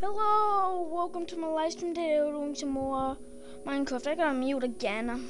Hello, welcome to my live stream today. We're doing some more Minecraft. I got mute again.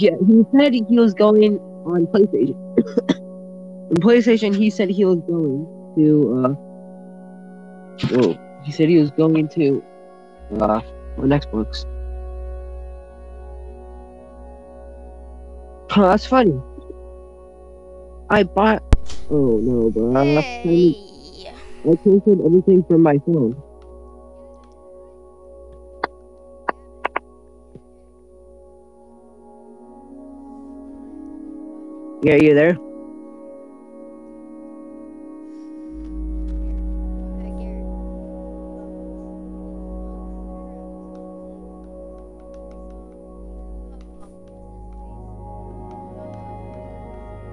Yeah, he said he was going on PlayStation. on PlayStation, he said he was going to. uh Whoa! He said he was going to. uh on Xbox. Huh, that's funny. I bought. Oh no, bro! I Hey. I canceled everything from my phone. Yeah, you there?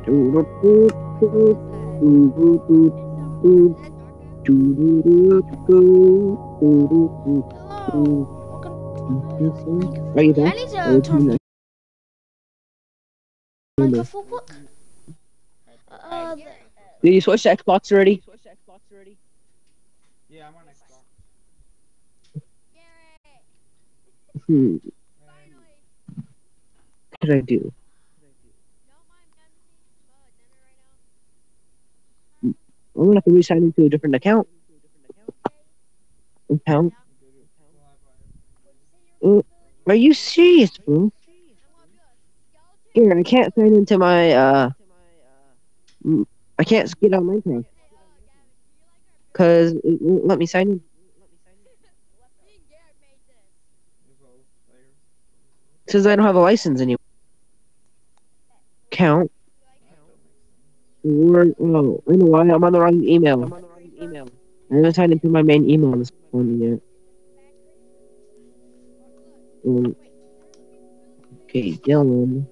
Hello. Are you there? I need to turn can I- Minecraft. Uh, the- Did you switch to Xbox already? Yeah, I'm on Xbox. Hmm. What could I do? I'm gonna have to resign into a different account. Account? Uh, are you serious, bro? Here, I can't sign into my uh. I can't get on Minecraft because it won't let me sign in. Says I don't have a license anymore. Count. Or, oh, I know why. I'm on the wrong email. I'm on the wrong email. I haven't signed into my main email on this phone yet. Um, okay, Dylan.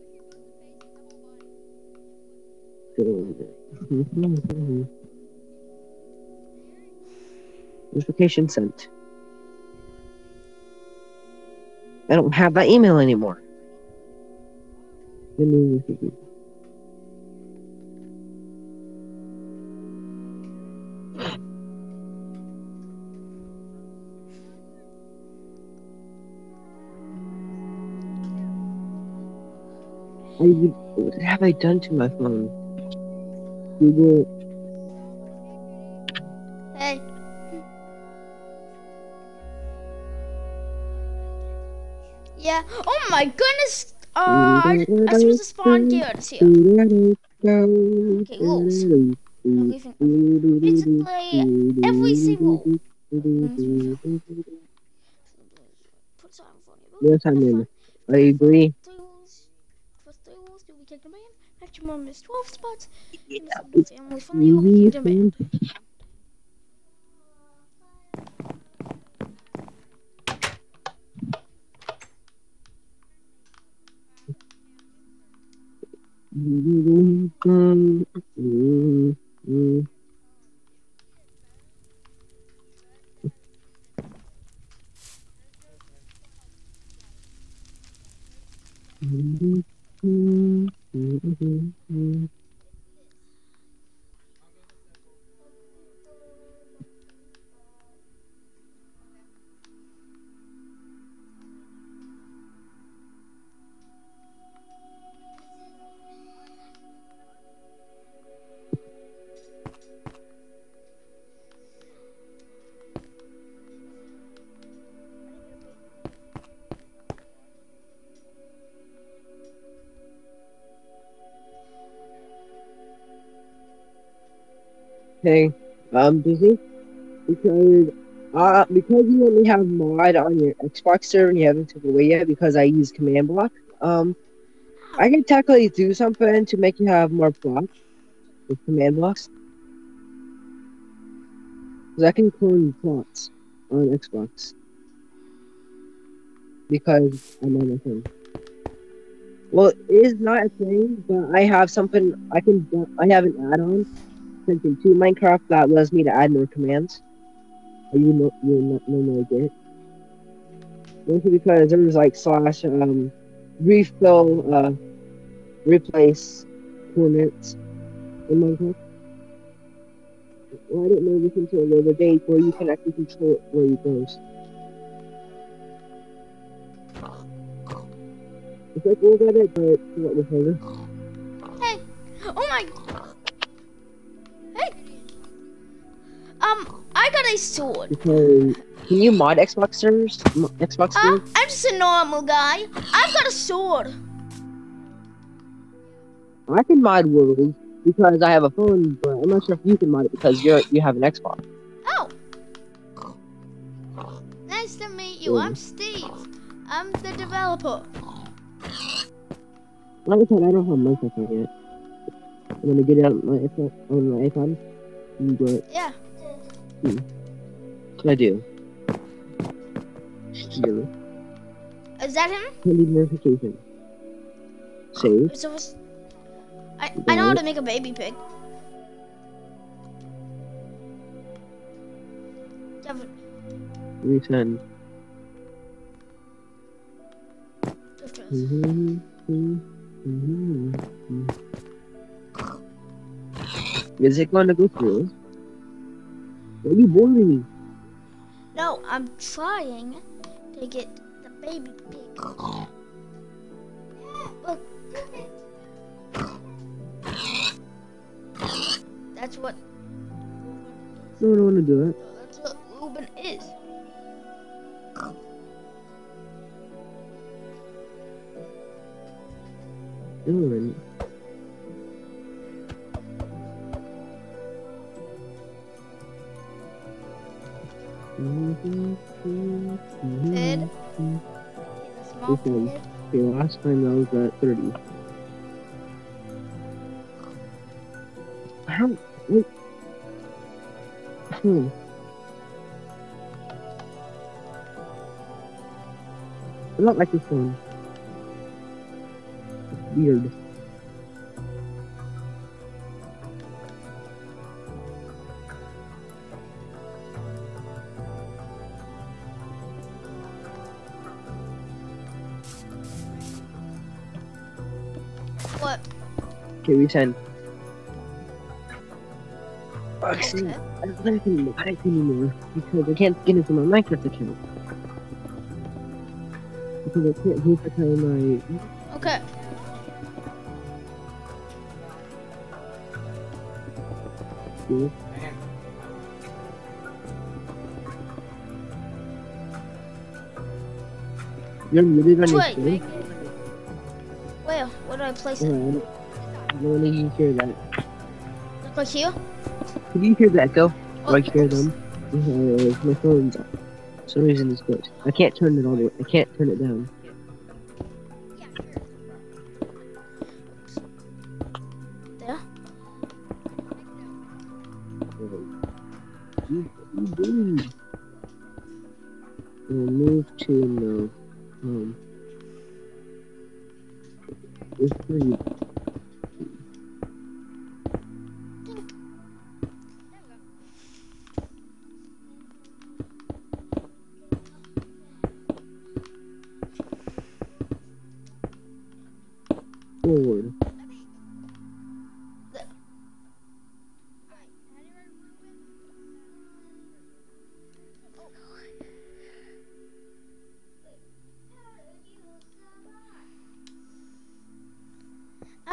Notification sent. I don't have that email anymore. What have I done to my phone? Google. hey. Yeah. Oh my goodness. Uh, I, I supposed to spawn here. Okay, rules. It's play every single. Yes, I'm in. I agree. Three rules. First three rules, you'll be kicked a man. Maximum is 12 spots. Yeah, And this family from you, be kicked a man. I'm busy because uh because you only have mod on your Xbox server and you haven't took away yet because I use command block. Um, I can technically do something to make you have more blocks with command blocks. Cause I can clone plots on Xbox. because I'm on my phone. Well, it is not a thing, but I have something I can. I have an add-on sent into Minecraft that allows me to add more commands. You know, you not normally get. Mostly because there was like slash um refill uh replace coordinates in Minecraft. Well, I didn't know this until the other day where you can actually control it where it goes. It's like we'll get it, but what was. Hey! Oh my! I got a sword. Because can you mod Xbox servers? Xbox Uh. I'm just a normal guy. I've got a sword. I can mod worlds because I have a phone, but I'm not sure if you can mod it because you're you have an Xbox. Oh! Nice to meet you. I'm Mm. Steve. I'm the developer. Like I said, I don't have Minecraft on yet. I'm gonna get it on my iPhone. On my iPhone. And do it. I do. Here. Is that him? Pending notification. Save. So it's- I, I know how to make a baby pig. Dev- Mhm, mhm, mhm. Is it going to go through? Are you boring me? No, I'm trying to get the baby pig. Look. That's what No, I don't want to do it. that's what Ruben is. Alright. Ed. Small. Okay, last time that was at 30. How? Wait. Hmm. I don't like this one. It's weird. KV10. Actually, I don't think anymore. I don't think anymore because I can't get into my Minecraft account because I can't do move to my. Okay. Yeah. You're muted on your Wait, where do I place it? Uh, don't, I don't want to hear that. Look like here? Can you hear the echo? Oh, Like hear oops. them? Uh, my phone's for some reason it's glitched. I can't turn it way. I can't turn it down.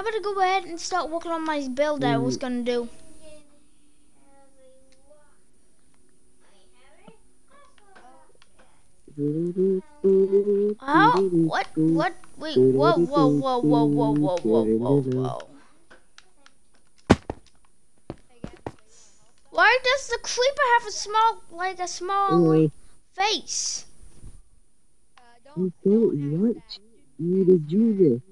I'm gonna go ahead and start working on my build that I was gonna do. How? What? What? Wait. Whoa! Whoa! Whoa! Whoa! Whoa! Whoa! Whoa! Whoa! Whoa! Why does the creeper have a small, like a small Oi, face? I don't want you to do this.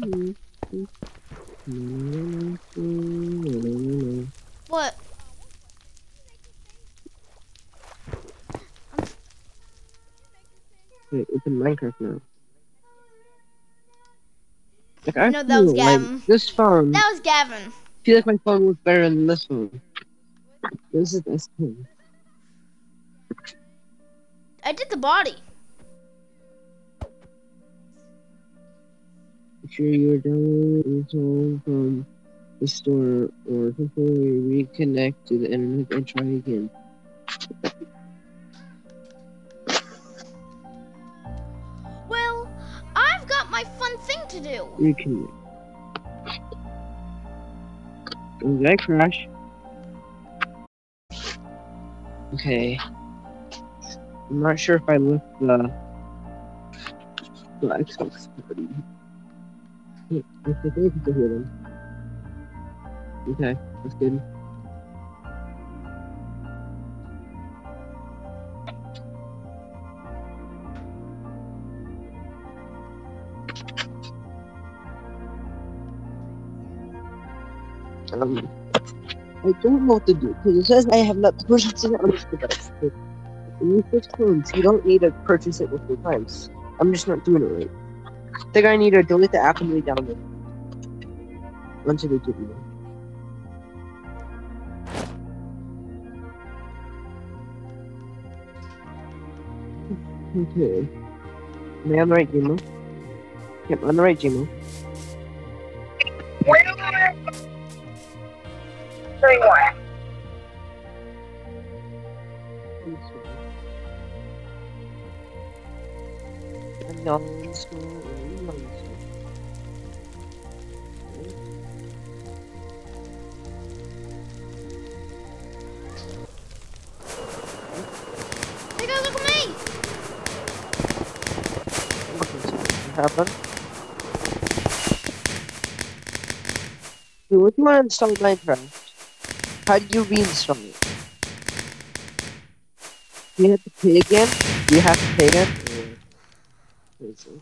Minecraft now. Like, I No, that was feel like Gavin. this phone. That was Gavin. I feel like my phone was better than this one. This is this phone. I did the body. Make sure you're downloading from the store or temporarily reconnect to the internet and try again. Reconnect. I crash? Okay. I'm not sure if I left the the Xbox party. I think I can hear them. Okay, that's good. Um, I don't know what to do because it says I have not purchased it on device. You switch phones, you don't need to purchase it multiple times. I'm just not doing it right. I think I need to delete the app and re-download it. Onto the video. Okay. Am I on the right Gmail? Yep, on the right Gmail. Unknown school, unknown school. Hey guys, look at me. What happened? Dude, what do you want to install Minecraft? How do you reinstall it? Do you have to pay again? Do you have to pay again? Or- what is it?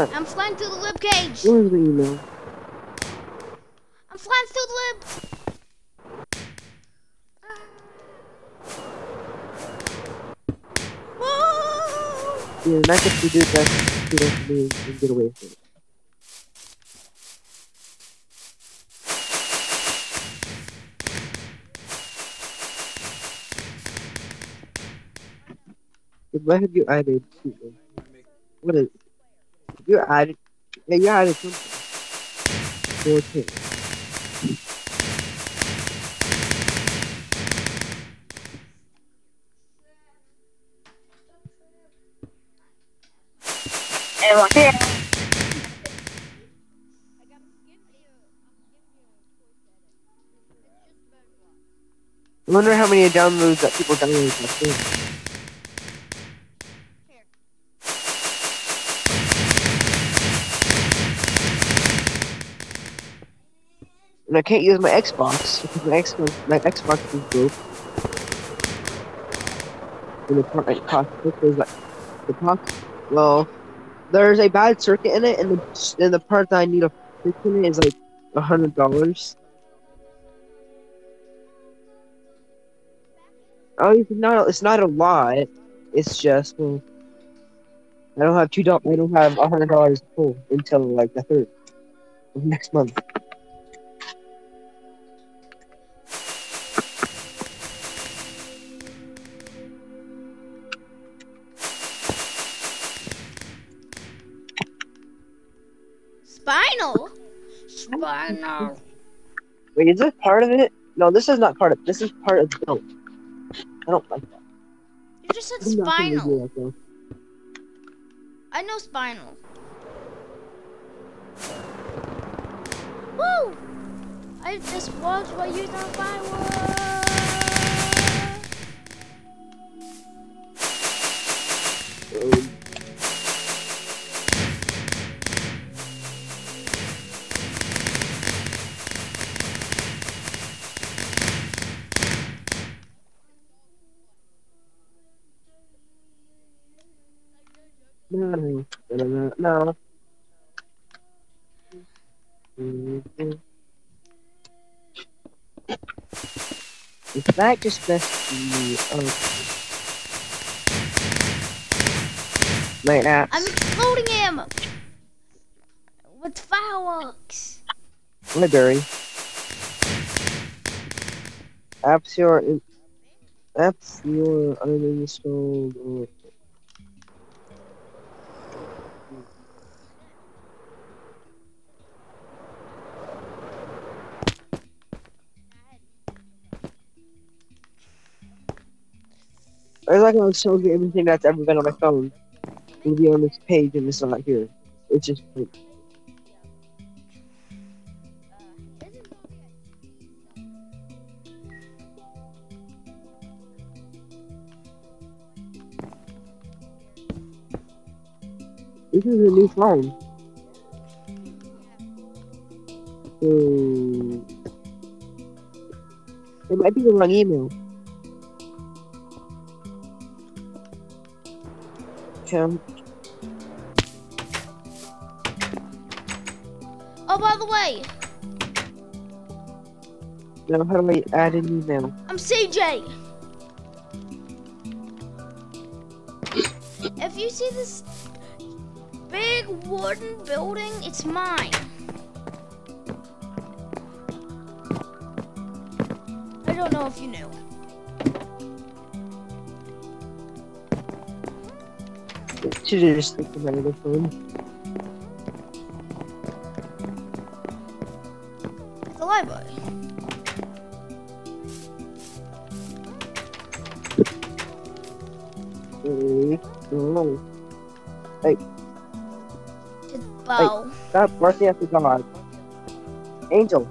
Got. I'm flying through the lib cage. Where's the email? I'm flying through the lib. Whoa! Yeah, not if you do that, you don't be and get away from it. Why have you added? to- What is? You added? Yeah, you added something. Fourteen. I wonder how many downloads that people download And I can't use my Xbox because my Xbox my Xbox is broke. And the part it is like the cost. Well, there's a bad circuit in it, and the and the part that I need to fix in it is like a hundred dollars. Oh, it's not. It's not a lot. It's just well, I don't have two dollars. I don't have a hundred dollars full until like the third of next month. Spinal. Wait, is this part of it? No, this is not part of. This is part of the build. I don't like that. You just said I'm not gonna do spinal. that. I know Spinal. Woo! I just watched while you done fireworks. No, no. Is that just best the oh. My apps. I'm exploding him with fireworks. library. Apps your apps your uninstalled or I like how it shows you everything that's ever been on my phone. It'll be on this page and it's not here. It's just like, This is a new phone. So it might be the wrong email. Kim, Oh, by the way, now how do I add an email? I'm CJ. If you see this big wooden building, it's mine. I don't know if you knew. Should have mm-hmm. just taken my other phone. The library. Hey. It's bow. Stop barking at the dog. Angel,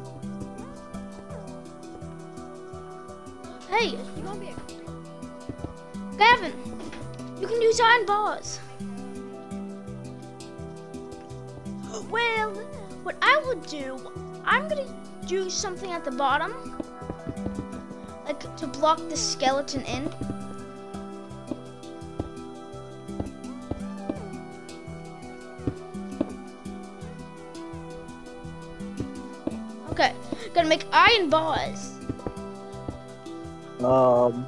Hey, Gavin, you can use iron bars. Would do, I'm gonna do something at the bottom, like to block the skeleton in. Okay, gonna make iron bars. um,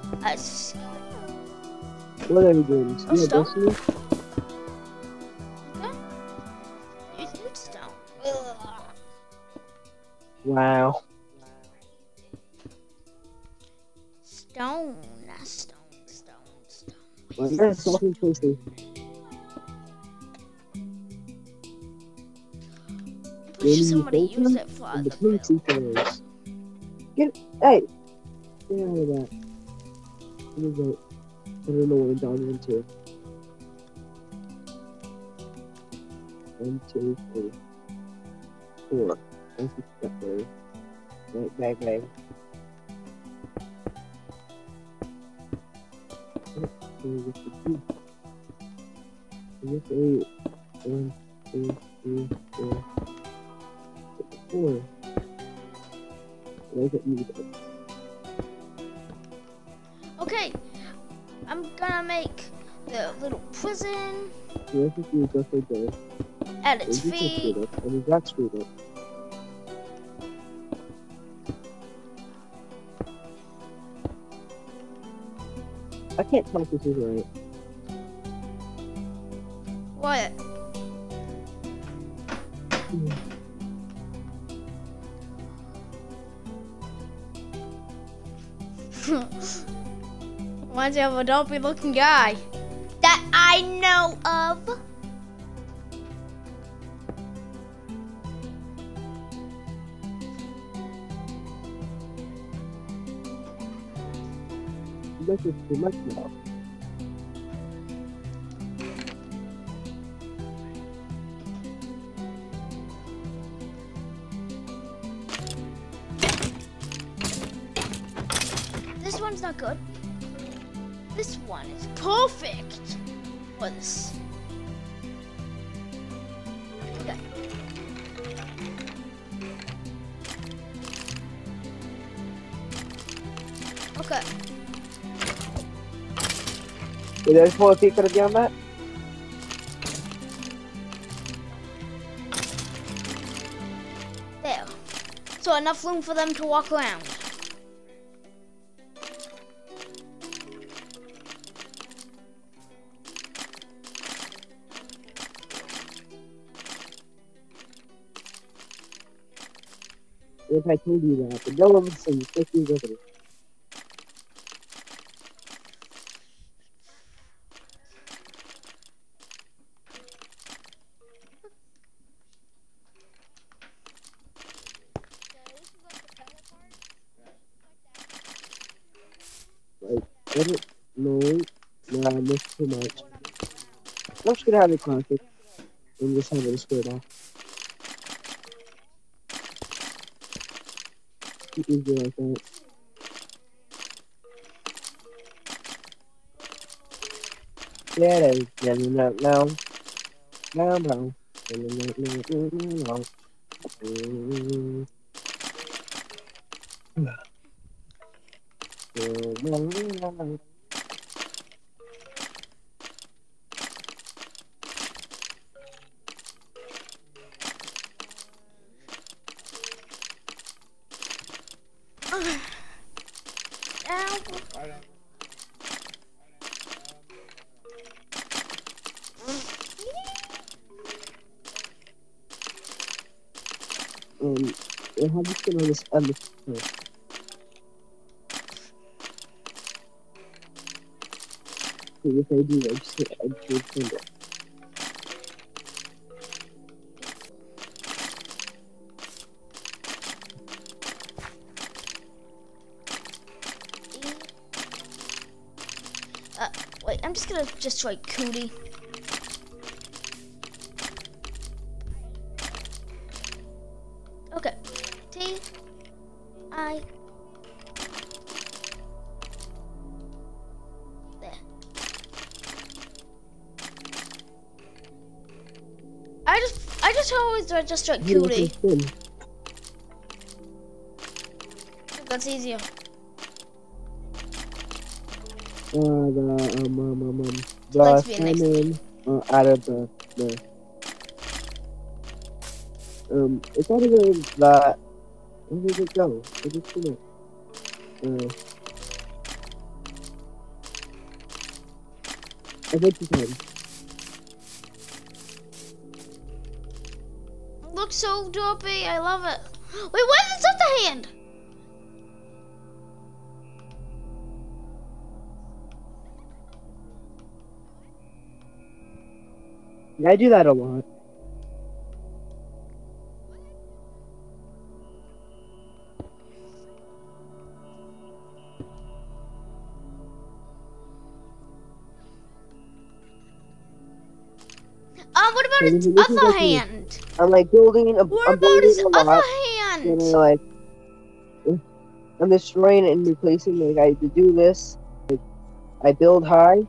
what are you doing? Oh, Wow. Stone, not stone, stone, stone. Well, you're talking PlayStation. I'm pretty sure Then you somebody open used it for the other build. Get, hey! Get out of that. Let me. I don't know what I'm down into. One, two, three, four. That's the step there. Right, bang, bang. Two. Eight. One, two, three, four. Four. Why is it music? Okay, I'm gonna make the little prison The rest of you just right there. at its feet. And you got screwed up. I can't tell if this is right. What? Reminds me of a dopey looking guy that I know of. Guys are too much now. Wait, I just want to peek at on that. There. So enough room for them to walk around. If I told you that, but no one listens. Fuck you, nobody. Like, I don't know. Nah, I missed too much. Gonna have it classic. And just have it squared off. Easy like that. Yeah, it is. Yeah, no, no, no. No, no. No, no, no, no, no, no. No, no, no, no. Ow. Um, I have if I do, send it. Uh, wait, I'm just gonna just write cootie. Just always write- just write Hey, look, cootie. it's done. That's easier. Uh, the um um um, um the Let's be a nice salmon uh, out of the the um it's not even that. Where did it go? Where did it go? Uh, I think it's him. Looks so dopey. I love it. Wait, why is that the hand? I do that a lot. Um, what about Hey, its this is- this is other hand? I'm like building a. What I'm building a lot. hand? And I'm like, I'm destroying and replacing. Like I to do this. Like, I build high.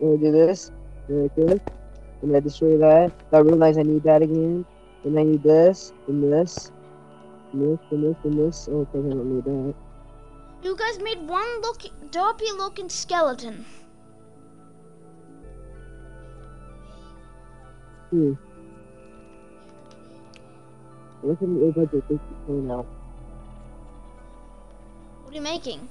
And I do this. And I do this. And I destroy that. I realize I need that again. And I need this. And this. And this. And this. And this. Oh, okay, I don't need that. You guys made one look dopey looking skeleton. Hmm. Look at the budget. This is coming out. What are you making?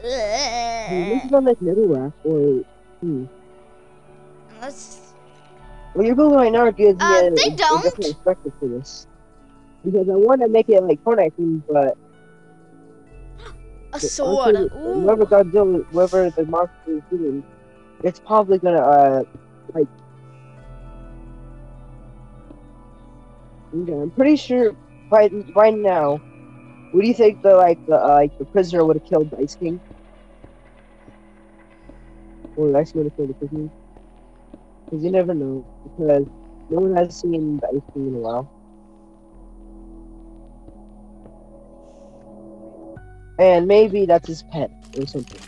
Hmm, This is on like middle rack or. Hmm. Let's. Well, you're building right now gives me Uh, a, they don't. different perspective for this. Because I want to make it like Fortnite theme, but A sword. whoever Godzilla, whoever the monster is doing, it's probably gonna uh like. Okay, I'm pretty sure right right now. What do you think the like the uh, like the prisoner would have killed the Ice King? Or the Ice King would have killed the prisoner? Because you never know. Because No one has seen the ice cream in a while. And maybe that's his pet or something.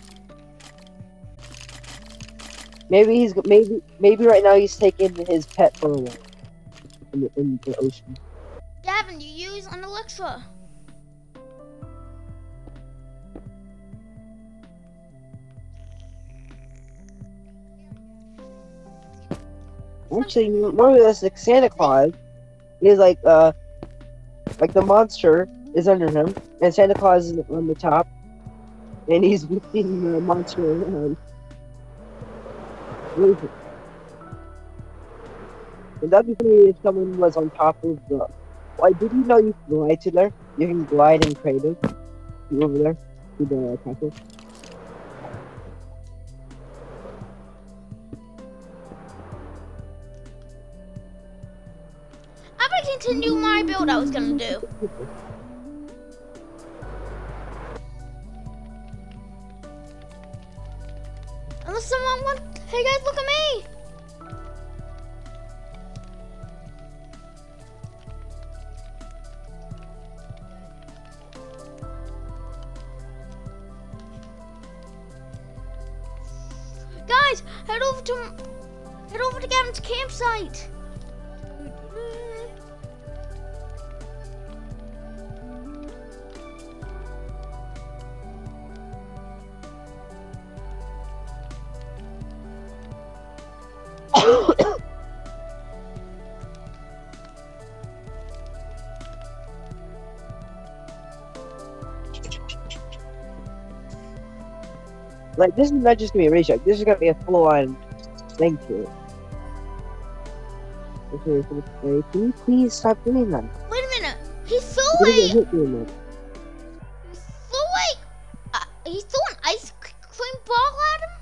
Maybe he's maybe maybe right now he's taking his pet for a walk in the, in the ocean. Gavin, you use an Alexa. Actually, more or less like Santa Claus is like uh like the monster is under him and Santa Claus is on the top and he's whipping the uh, monster around. And that'd be funny if someone was on top of the why did you know you can glide to there? You can glide in creative. You over there to the castle. I'm gonna continue my build I was gonna do. Unless someone want, hey guys, look at me. Guys, head over to head over to Gavin's campsite. Like this is not just gonna be a track. This is gonna be a full on thing to it. Okay, can you please stop doing that? Wait a minute. He's so You're gonna get a hit doing that. he threw a uh, he threw an ice cream ball at him.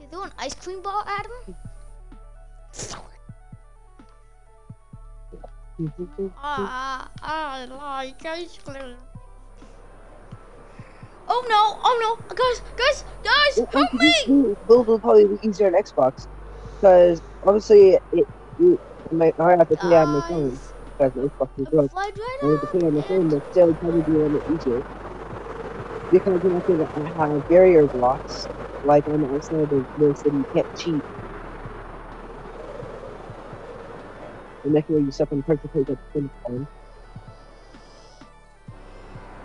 He throwing an ice cream ball at him. Ah, I like ice cream. Oh no! Oh no! Guys, guys, guys, help me! Build will probably be easier on Xbox because obviously it, it might I have to play on my phone because Xbox I broke. right I play on my phone, but still probably be a little bit easier because you have to have barrier blocks like on the outside of this, and you can't cheat. And that's where you step on perfect place at the same time.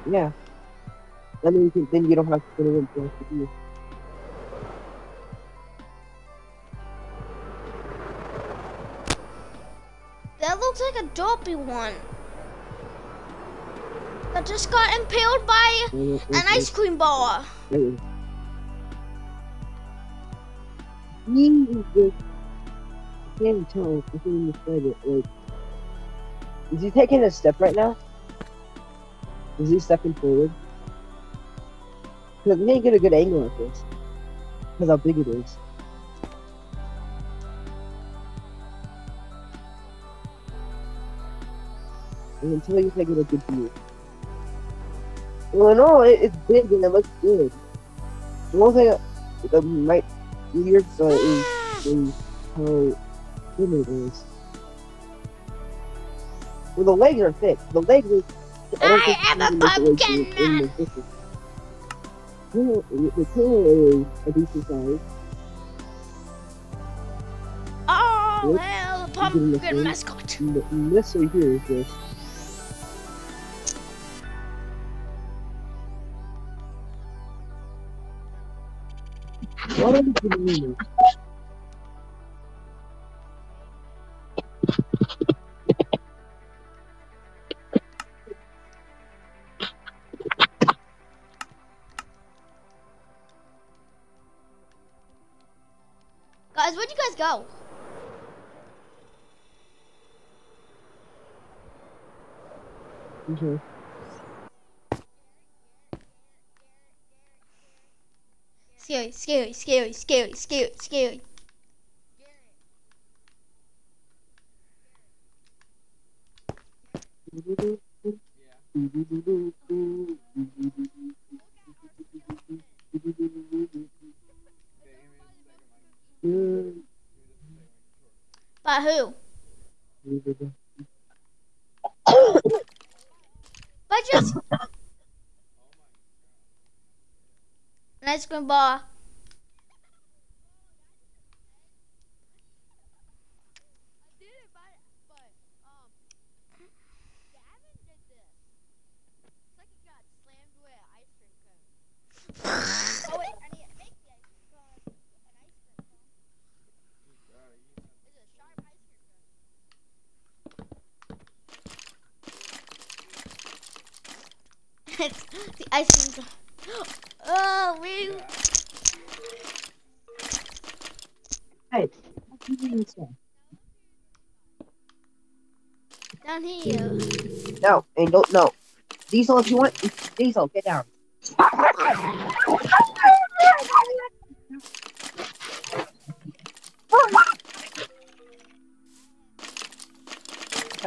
Yeah. Then you then you don't have to put it in blocks to do. That looks like a dopey one. That just got impaled by an ice cream ball. You just I can't tell. I can't describe it. Like, is he taking a step right now? Is he stepping forward? Because we can't get a good angle at this. Because how big it is. And until you take it a good view. Well, no, it, it's big and it looks good. The one thing that might be weird uh, is, is how thin it is. Well, the legs are thick. The legs are. I am a pumpkin Tail- The tail is a decent size. Oh, the pumpkin mascot. The- this right here is just. What are you doing? Guys, Okay. Scary, scary, scary, scary, scary, scary. By who? By just an ice cream bar. I did it, but, but um, Gavin did this. It's like he got slammed with an ice cream cone. Oh wait, I need to make the ice cream cone an ice cream cone. It's a sharp ice cream cone. The ice cream. Oh, we. Hey, what you doing? Down here. No, and don't no. Diesel, if you want, Diesel, get down.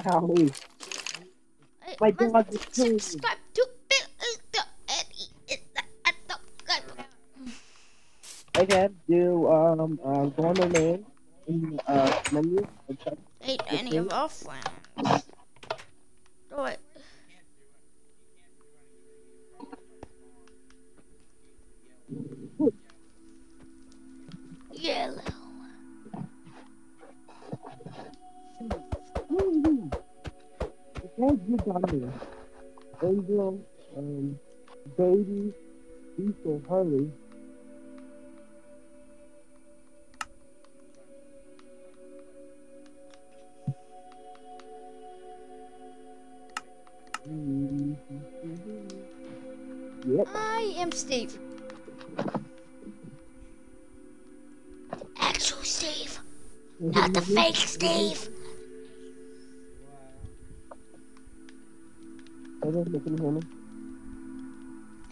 Ow. Hey, My dog is killing me. Subscribe to Bill is the Eddie is the at the Do um uh, go on the name in uh, menu and check. Ain't any of our friends. Do it. Yellow. Okay, you got. Angel, um, Baby, Diesel, Harley. Steve. Actual Steve, not the fake Steve.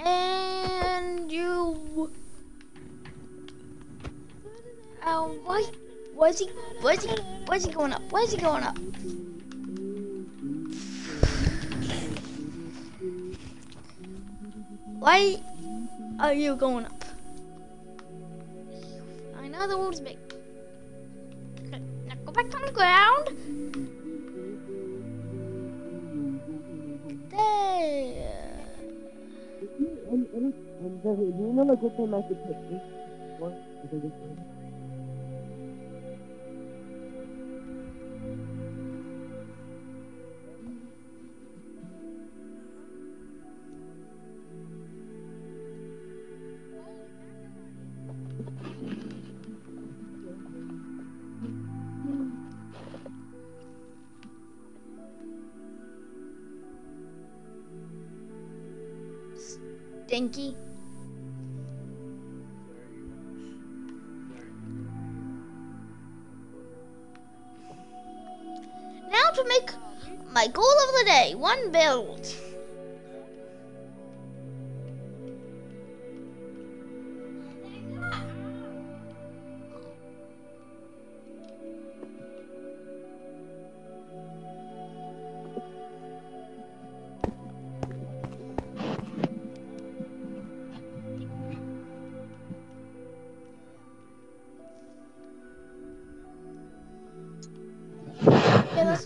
And you. Oh, why? Is he? Why is he? Why is he going up? Why is he going up? Why are you going up? I know the world's big. Now go back on the ground. There. Do you know like what time I could one build.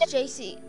JC.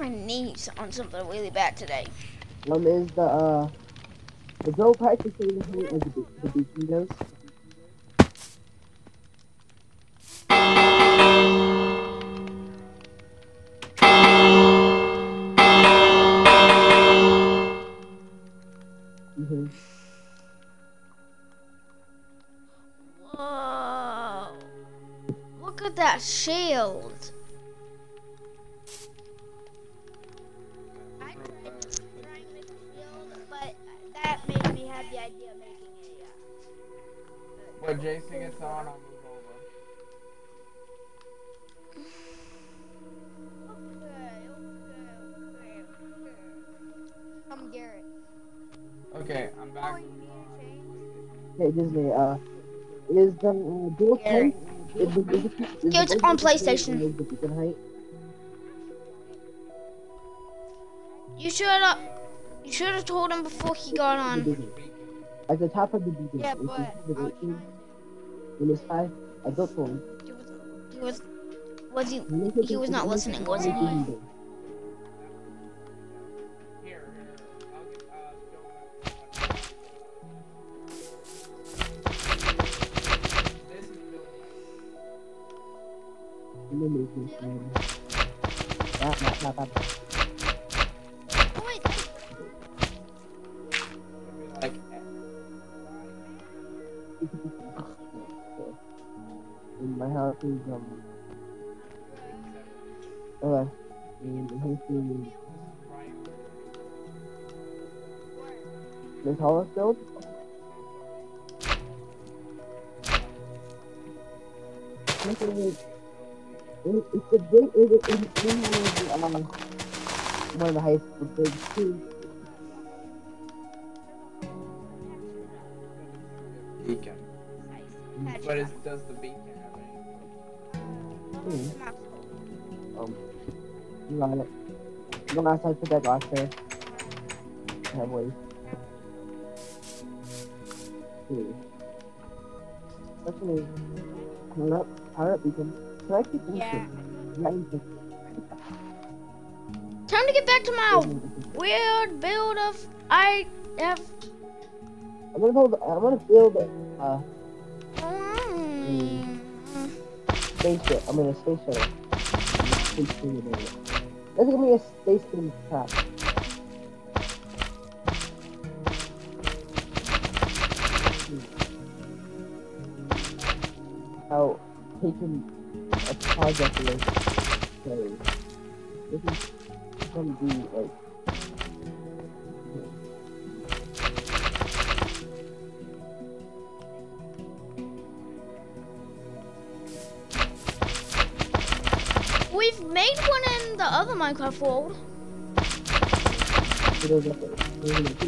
My knees on something really bad today. Um, is the uh the drill practice the same as the, be- the it's the on PlayStation. as the beacon height? You should have. You should have told him before he got on. At the top of the beacon. Yeah, but the- the I was beacon. trying When it's high, I one. He was. He was. Was he? He was not listening, was he? And my house is, um, okay. And the house is, this build. Look at it. It- It's a big, it, it, it, it has, um, one of the builds too. Nice. Is, does the beacon have any? Hmm. Um, you got it. One last time, put that glass there. Heavily. Hmm. Actually, power up, power up beacon. Can I keep this? Yeah. That is the- Time to get back to my weird build of I have. I'm gonna build, I'm gonna build a Mm. Spaceship. I mean a space shuttle. That's gonna be a space theme trap. How taking a project so this is gonna be like Minecraft world. it is like a- it is like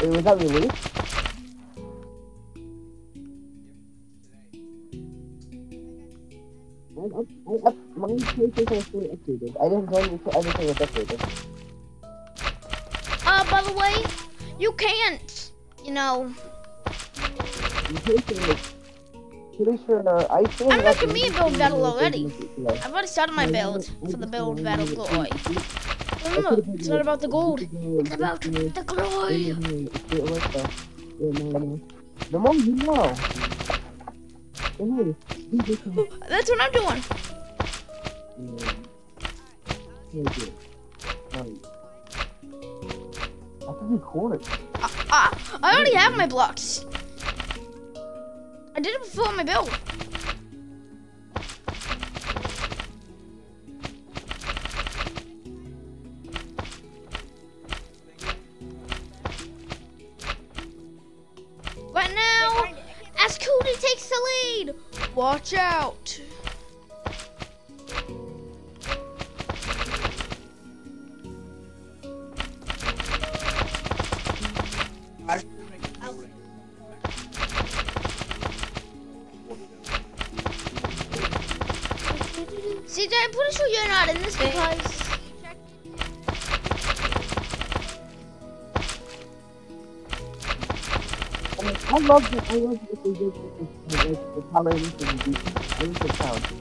Wait, was that released? I, I, I, I, my PlayStation is fully updated. I didn't join until everything was updated. Uh, by the way, you can't. You know, is pretty sure uh, I still I'm making me a build battle already. I've already started my build for the build battle glory. Remember, it's not about the gold. It's about the glory. The more you know. That's what I'm doing. I can record. I, I, I already have my blocks. I did it before my build. Love the I love they did with the, like, the power of the beacon. I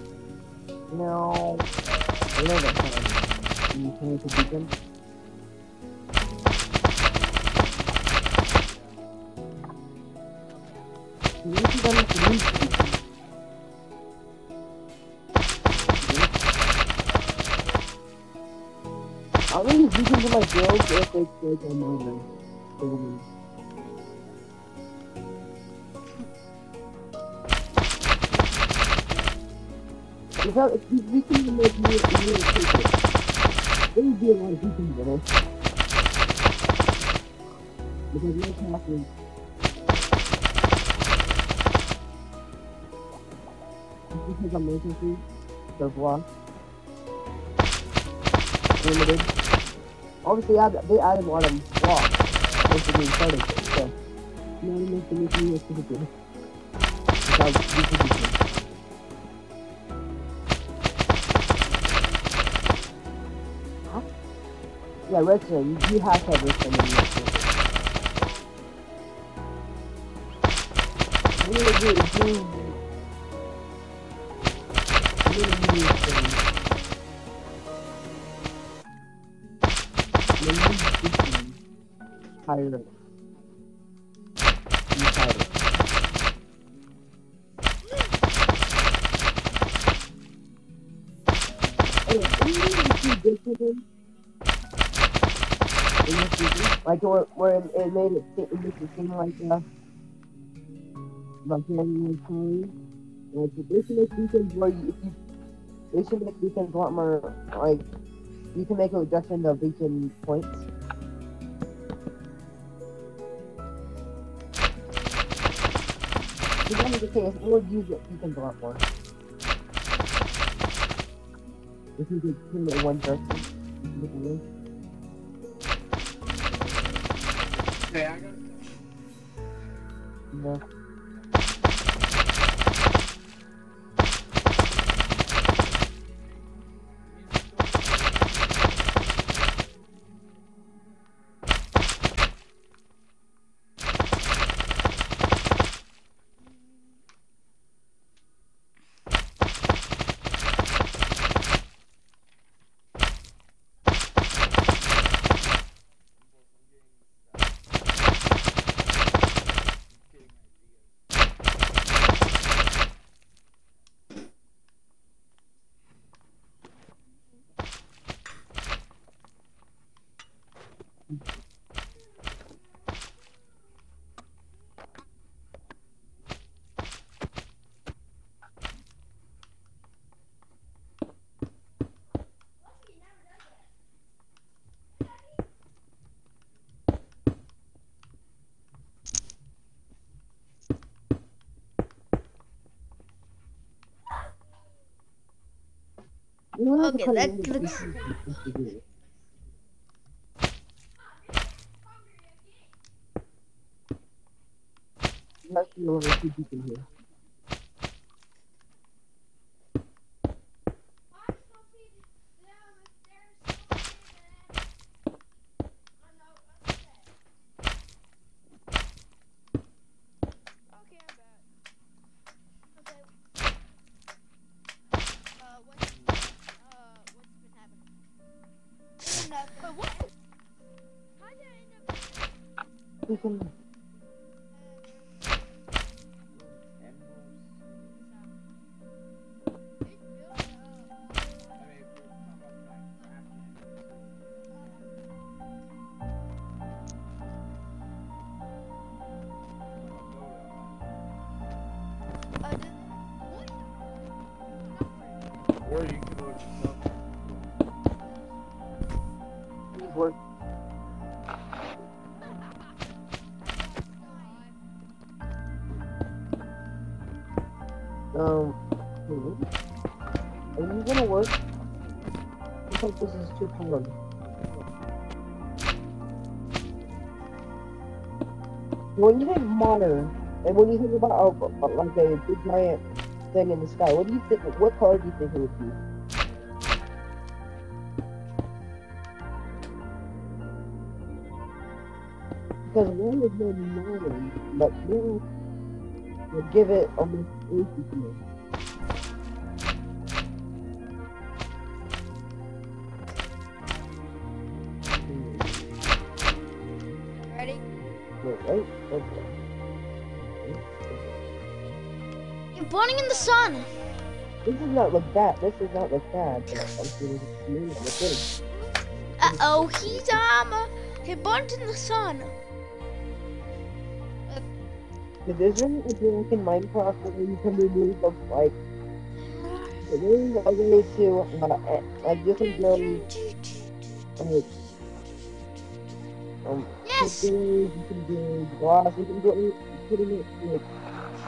If beacons would make little quicker. There would be a lot of beacons in it. Because no passing. Because I'm emergency, the block. Limited. Obviously, add, they added a lot of the game started, so. Now they make the making a stupid. Without beacons. Yeah, redstone. You have redstone in redstone. Really good, really good. Really good good. Higher up. You higher. Hey, are you really different? in this like where, where it, it made it, it makes it seem like uh, like any time. Like they should make beacons where you, if you they should make beacons a lot more like you can make an adjustment of beacon points. If that is the case, I would use it beacons a lot more. If you could turn it one direction. Okay, I got it. Yeah. Okay, that looks- beacon just to do it. You have to know what two here. when you think modern, and when you think about uh, like a big giant thing in the sky, what do you think? What color do you think it would be? Because one is more modern, but blue would give it almost anything. You're in the sun. This does not look bad. This does not look bad. But I'm feeling community. Look at it. Uh oh, he's um, he burnt in the sun. But isn't a in Minecraft where you can remove the like there is a way to uh, like you can go like um Yes. you can do glass, you can do like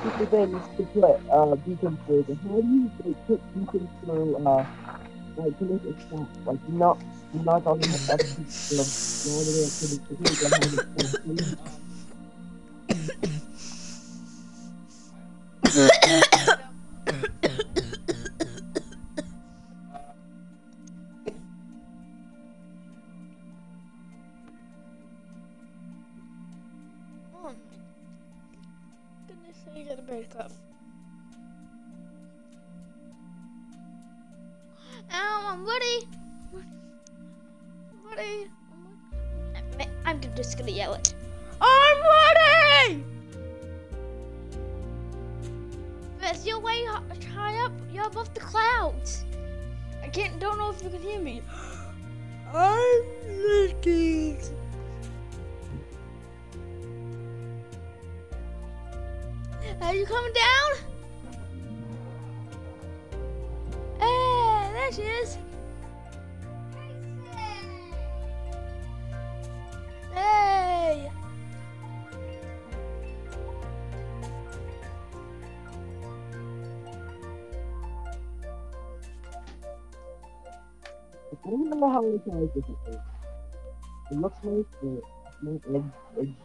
super things to put uh beacons through. How do you like put beacons through uh like to make it stop? Like not not on the other people all the way up to the computer and have it stop. How this. thing. It looks like the like edge,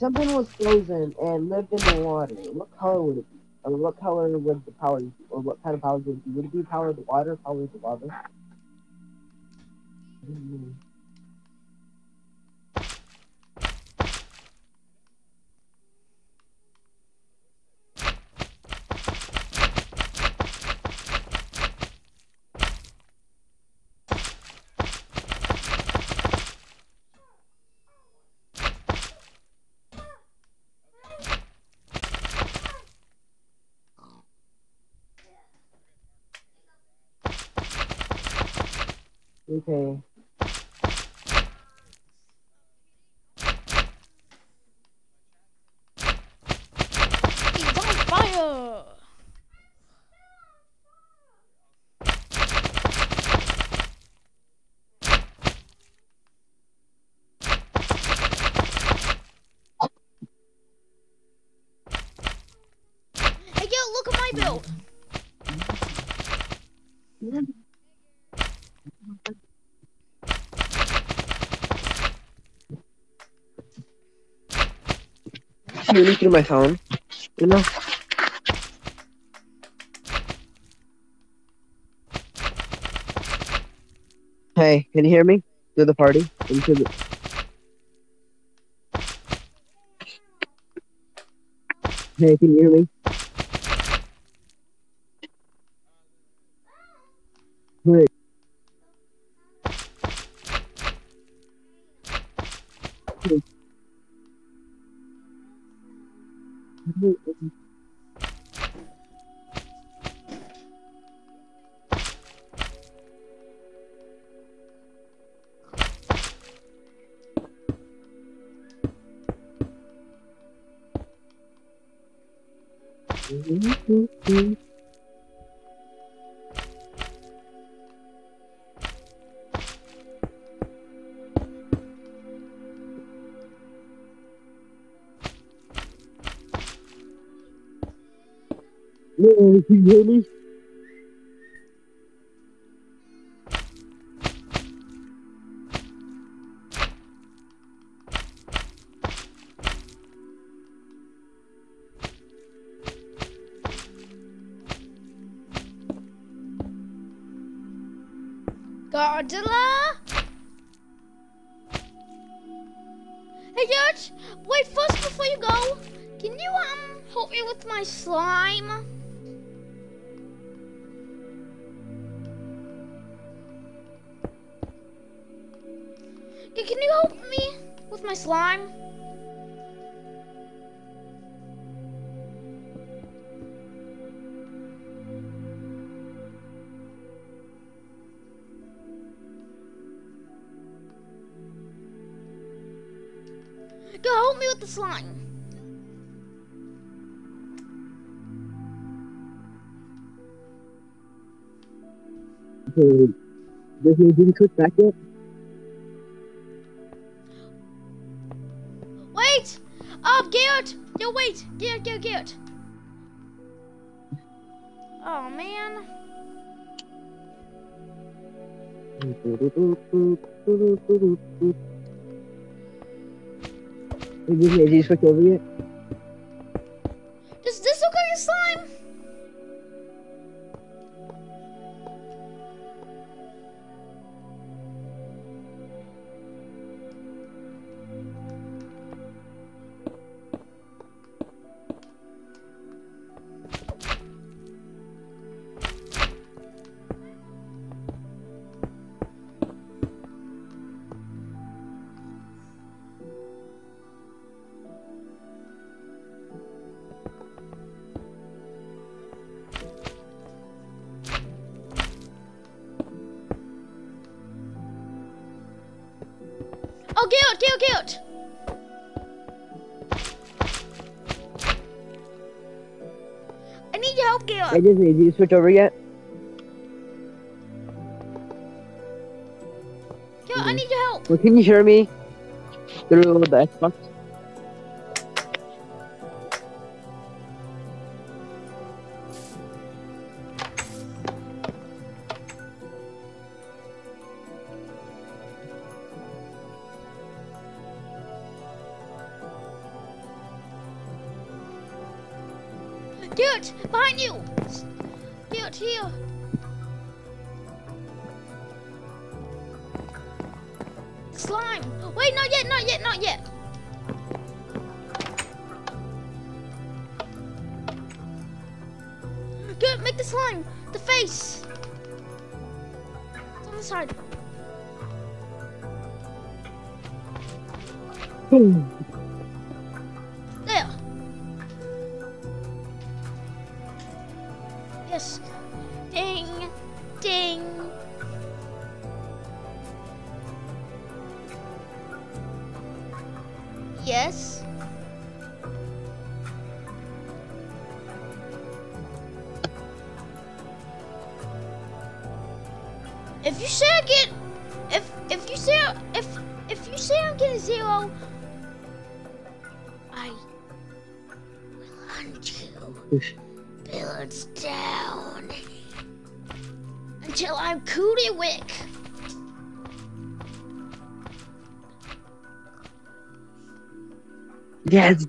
something was frozen and lived in the water, what color would it be? Or what color would the power? Or what kind of power would it be? Would it be power of water, power lava? Mm. Okay. He's on fire. Hey, yo, look at my build. Me through my phone. You know? Hey, can you hear me? Through the party? Into the... Hey, can you hear me? Hey, can you hear me? Does he didn't cook back yet? Wait! Oh, Garrett! Yo, wait! Garrett, Garrett, Garrett! Oh, man. Hey, did you switch over yet? Switch over yet? Garrett, I need your help. Well, can you hear me through the Xbox?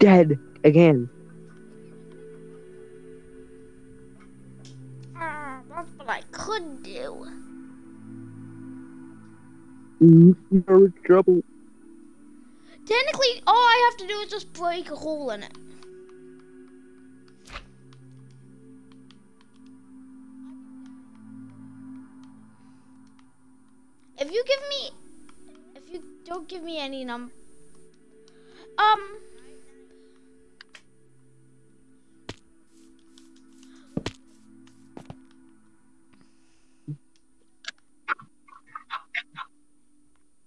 Dead again. Ah, that's what I could do. You're in trouble. Technically, all I have to do is just break a hole in it. If you give me, if you don't give me any num, um,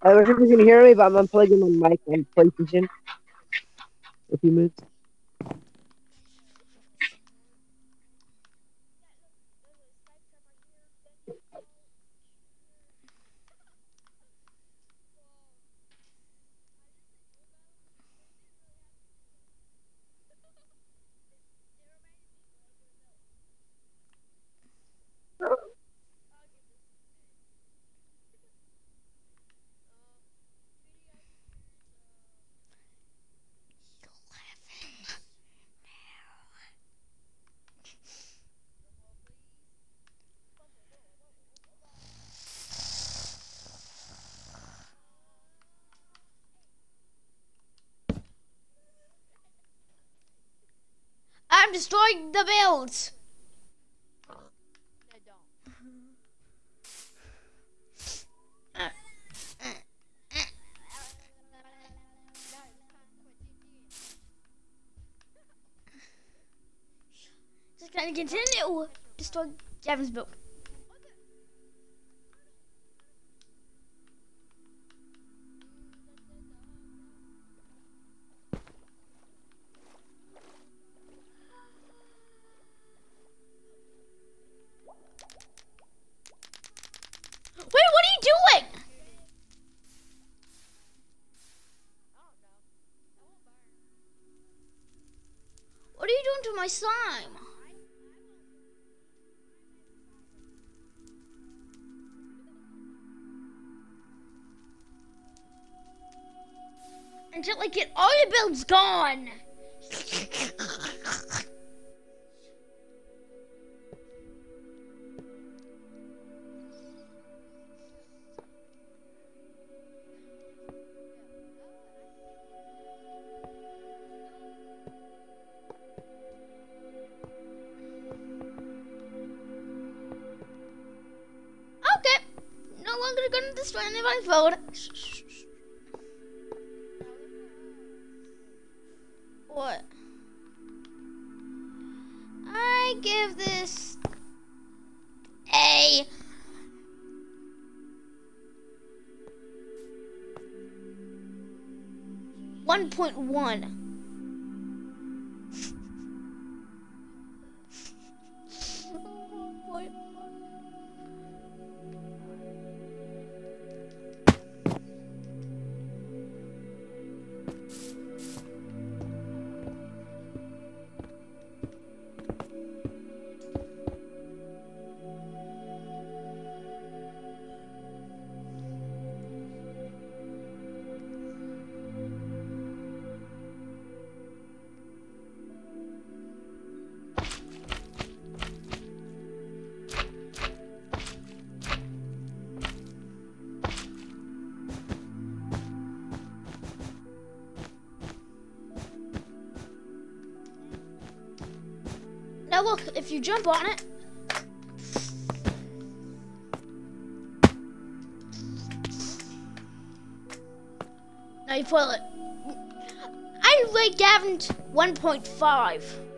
I don't know if you can hear me, but I'm unplugging my mic on PlayStation. A few minutes. The builds. Just gonna continue destroy Gavin's build. My slime? Until I get all your builds gone. You jump on it, now you pull it. I rate Gavin 1.5.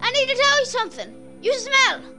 I need to tell you something. You smell.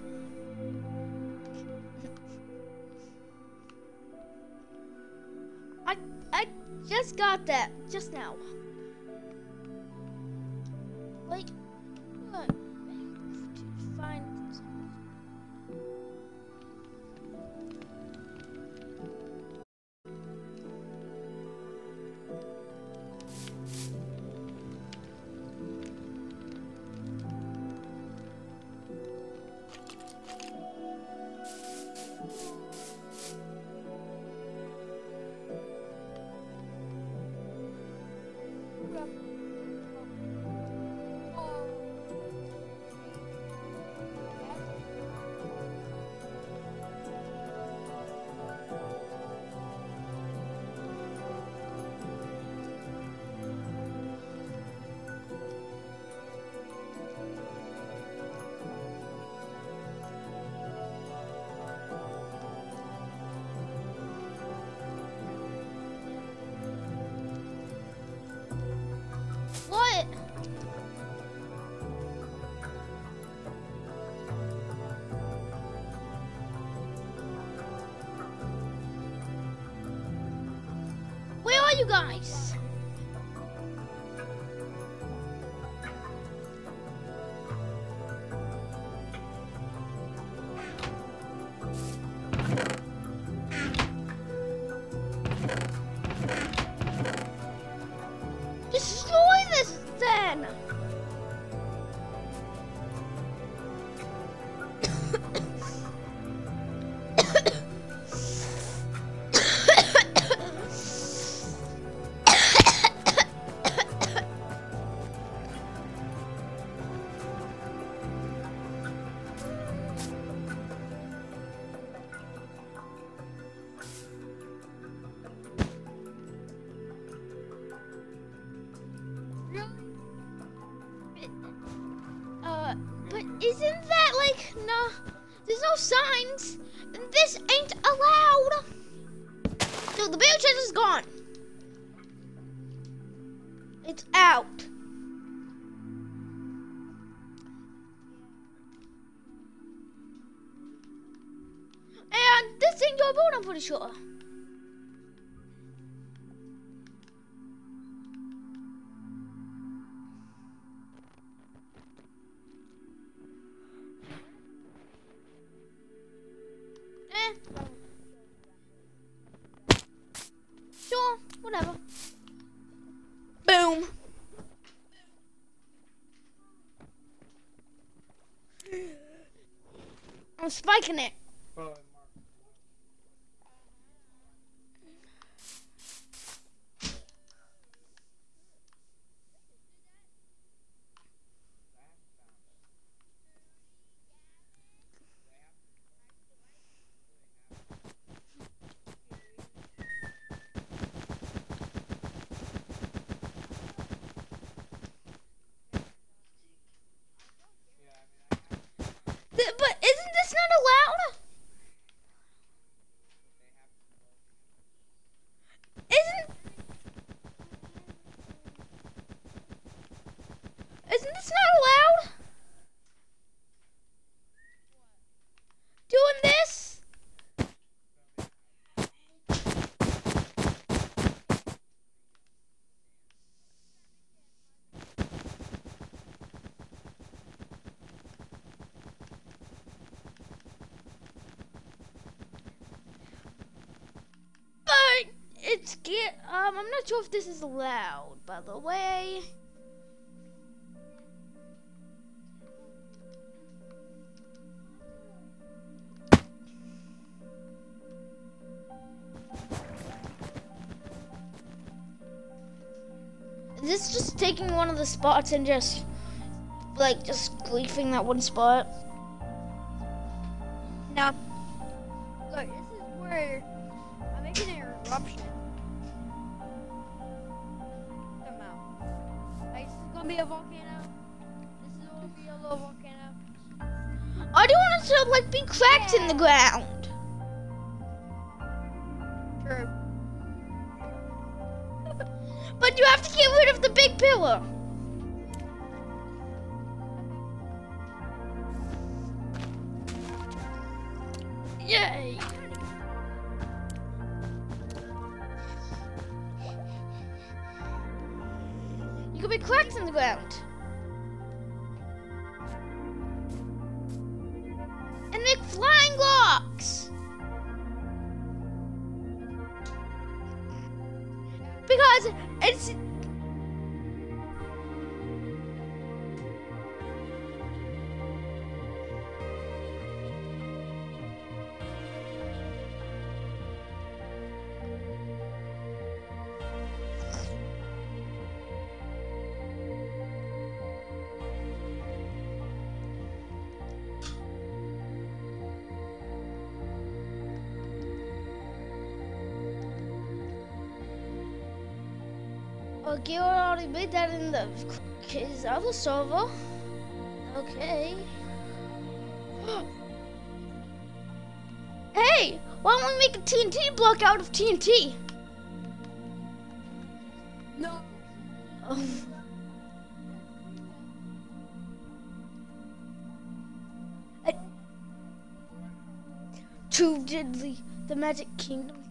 You guys. This ain't your boat, I'm pretty sure. Eh. I'm spiking it. Well, Mark. Th- But isn't this not allowed? Isn't Isn't this not allowed? Doing this? But it's get um I'm not sure if this is allowed by the way. Is this just taking one of the spots and just like just leaving that one spot? Could be cracks in the ground. And make flying rocks. Because it's made that in the his other server. Okay. hey, why don't we make a TNT block out of TNT? No. Oh. Too diddly. The Magic Kingdom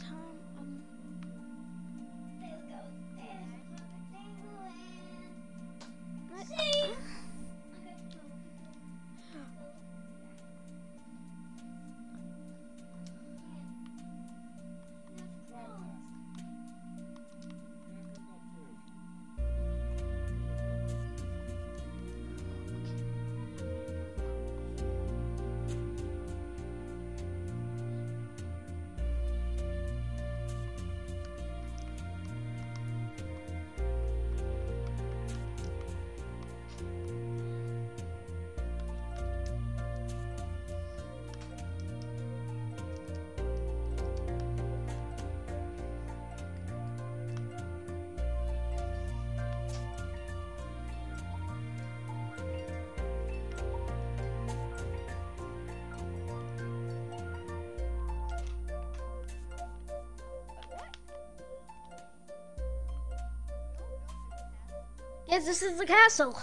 This is the castle.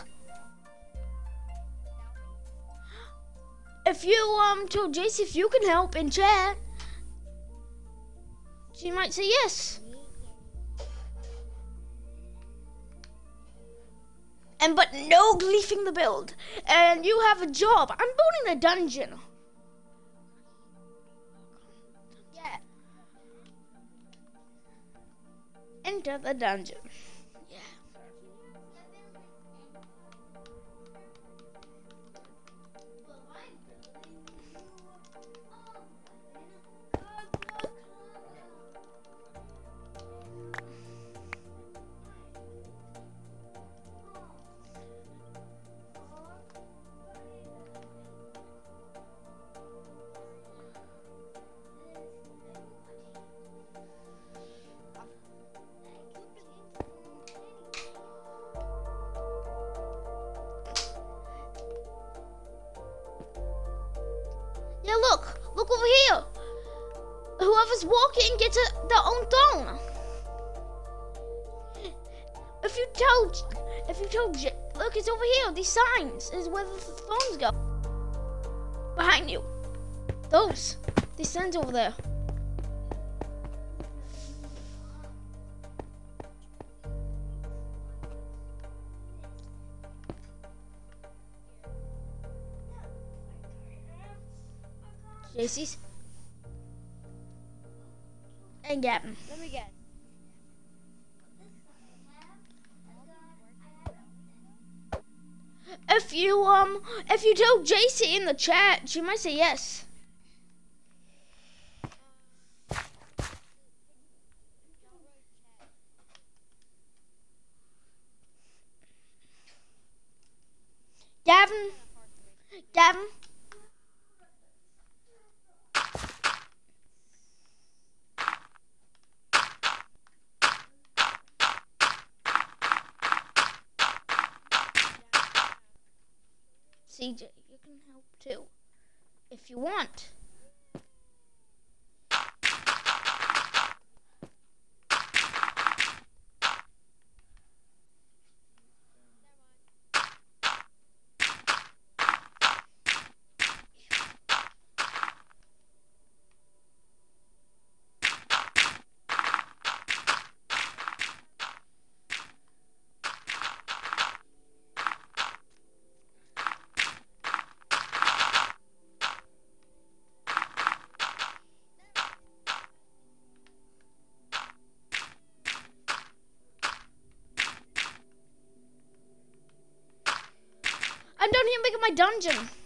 If you um told JC if you can help in chat, she might say yes. And but no leaving the build. And you have a job. I'm building a dungeon. Yeah. Enter the dungeon. Over there. JC's and Gavin. Let me guess. If you um, if you tell JC in the chat, she might say yes. Gavin, Gavin. CJ, you can help too. If you want. I'm down here making my dungeon.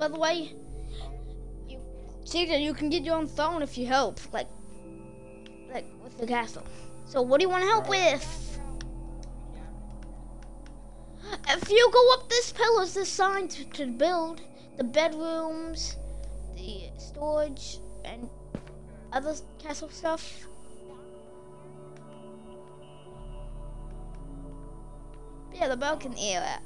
By the way, you CJ, you can get your own phone if you help, like, like with the castle. So what do you want to help with? If you go up this pillar, this sign to, to build the bedrooms, the storage, and other castle stuff. Yeah, the balcony area.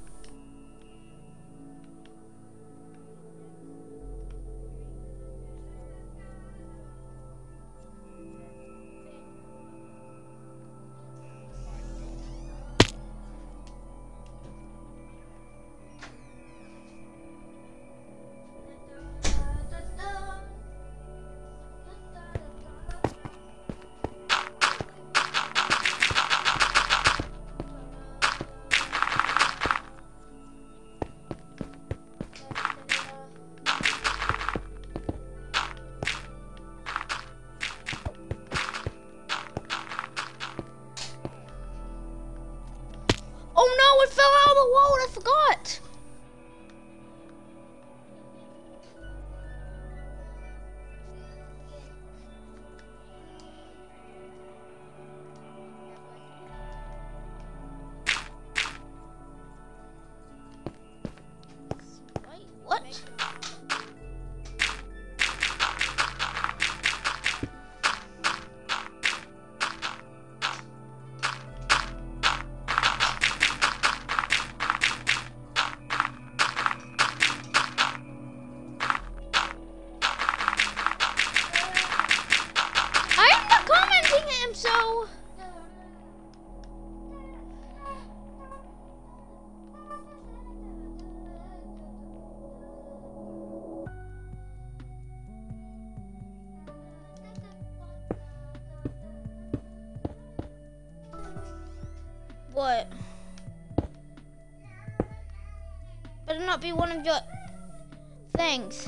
Not be one of your things.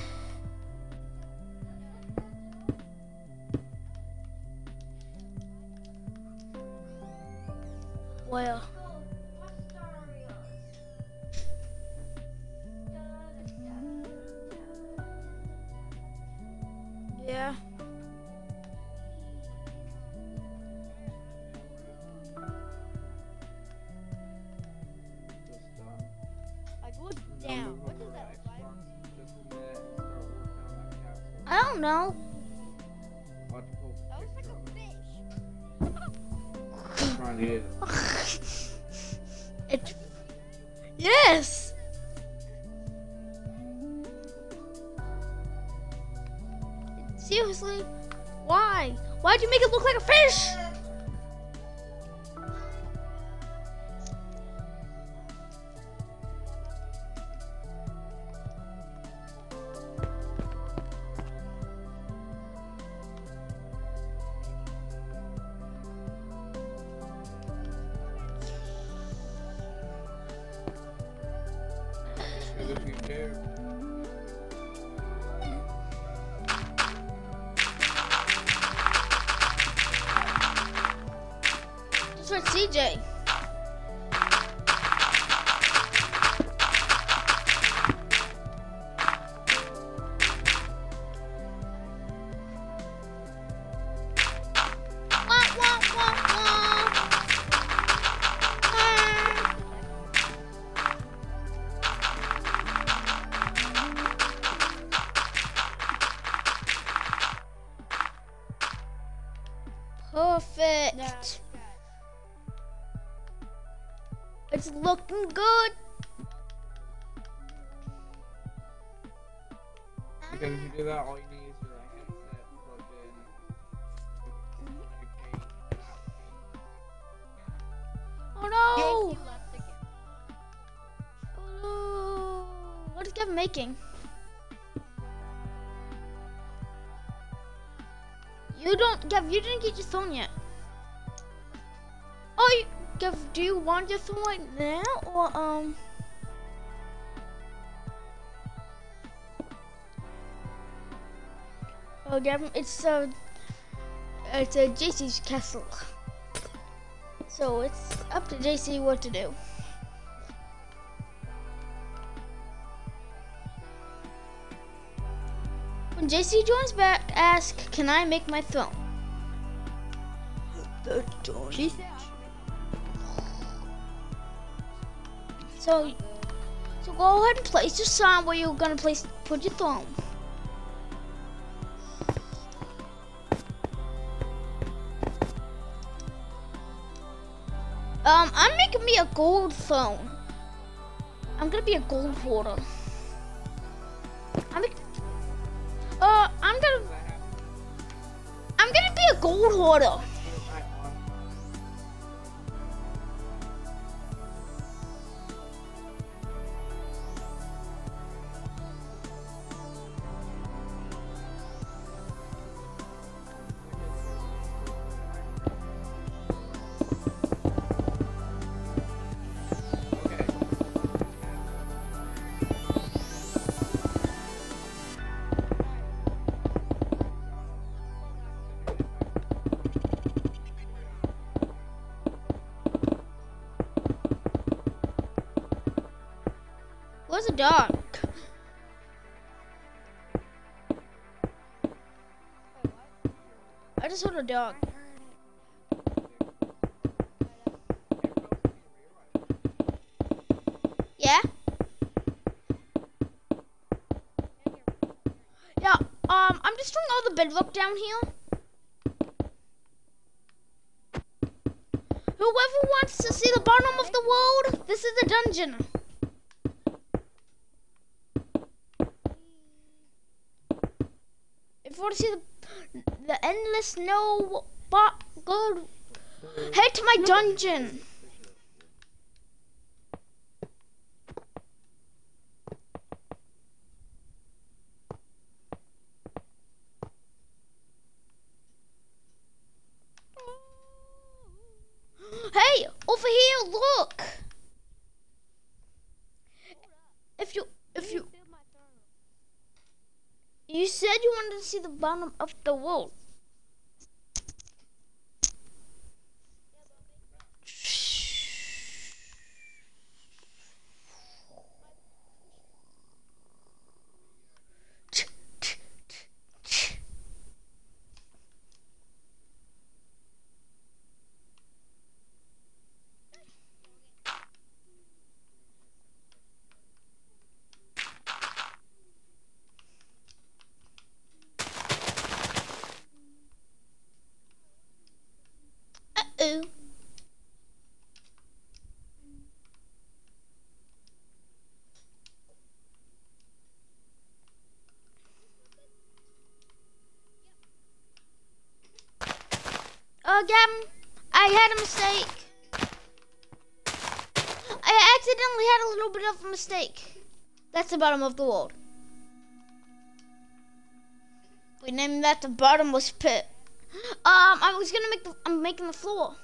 it. Yes. Seriously? Why? Why'd you make it look like a fish? Gav. You didn't get your phone yet. Oh, you, Gav. Do you want your phone right now, or um? Oh, Gavin, it's uh, it's a uh, JC's castle. So it's up to JC what to do. When JC joins back, ask, can I make my throne? So, so go ahead and place your sign where you're gonna place put your throne. Um, I'm making me a gold throne. I'm gonna be a gold hoarder. I'm, uh, I'm gonna? I'm gonna be a gold hoarder. Just a dog. Yeah? Yeah, um, I'm destroying all the bedrock down here. Whoever wants to see the bottom of the world, this is the dungeon. If you want to see the, the endless snow but go head to my dungeon. Hey, over here, look. If you if you you said you wanted to see the bottom of the world. Uh-oh. Gavin, I had a mistake. I accidentally had a little bit of a mistake. That's the bottom of the world. We named that the bottomless pit. Um, I was gonna make the. I'm making the floor.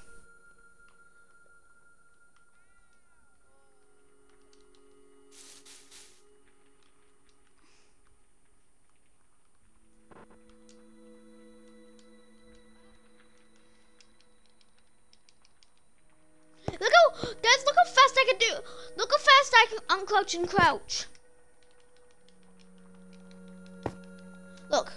Uncrouch and crouch. Look.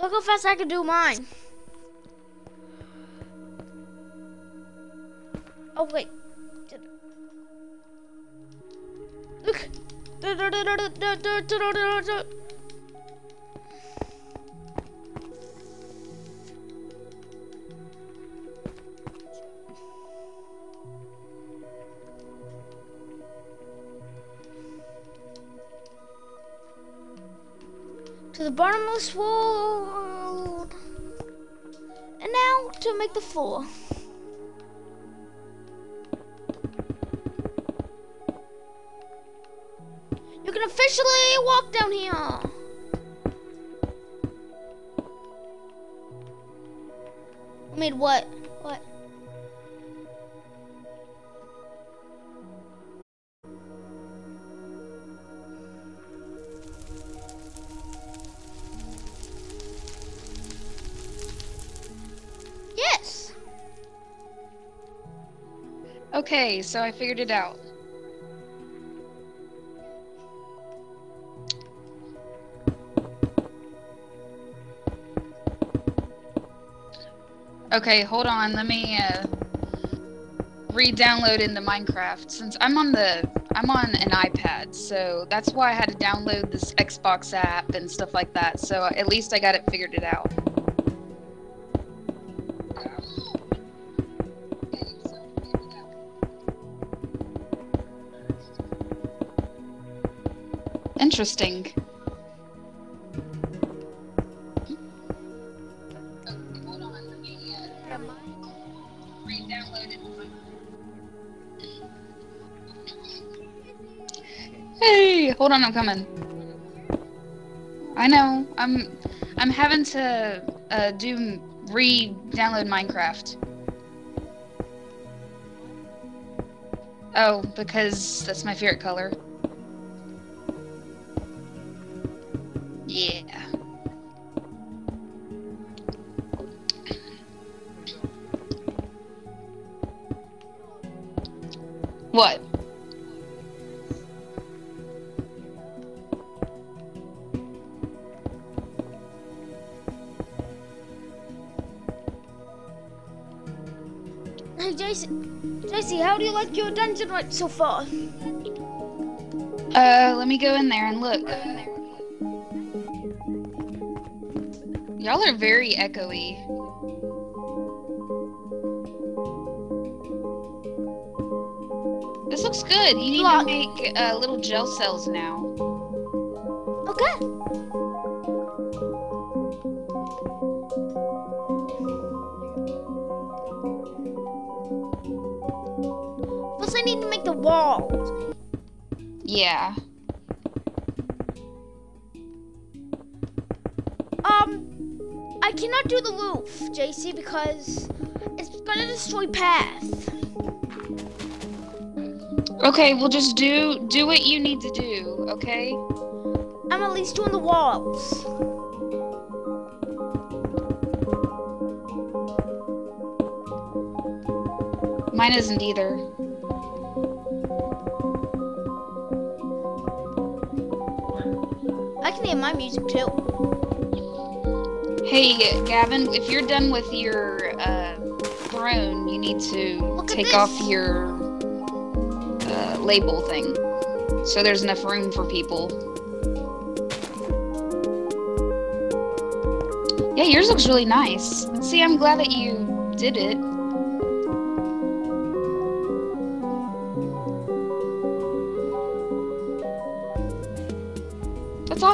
Look how fast I can do mine. To the bottomless world. And now to make the floor. Walk down here. I mean, what? What? Yes. Okay, so I figured it out. Okay, hold on. Let me uh, re-download into Minecraft since I'm on the I'm on an iPad, so that's why I had to download this Xbox app and stuff like that. So at least I got it figured it out. Interesting. On, I'm coming. I know. I'm I'm having to uh, do re-download Minecraft. Oh, because that's my favorite color. Your dungeon went so far. Uh, let me go in there and look. Y'all are very echoey. This looks good. You need to make uh, little gel cells now. Yeah. Um, I cannot do the roof, JC, because it's gonna destroy path. Okay, we'll just do do what you need to do, okay? I'm at least doing the walls. Mine isn't either. My music too. Hey, Gavin, if you're done with your uh, throne, you need to Look take off your uh, label thing. So there's enough room for people. Yeah, yours looks really nice. See, I'm glad that you did it.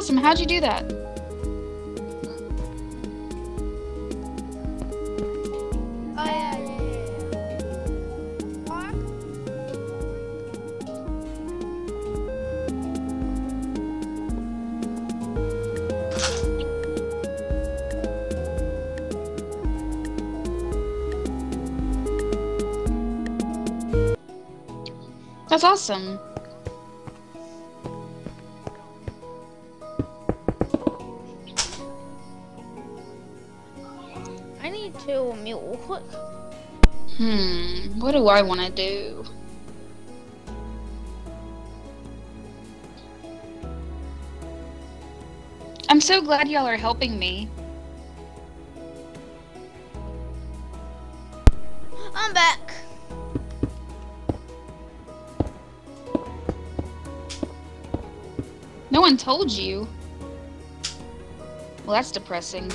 Awesome. How'd you do that? Oh. That's awesome. What do I want to do? I'm so glad y'all are helping me. I'm back. No one told you. Well, that's depressing.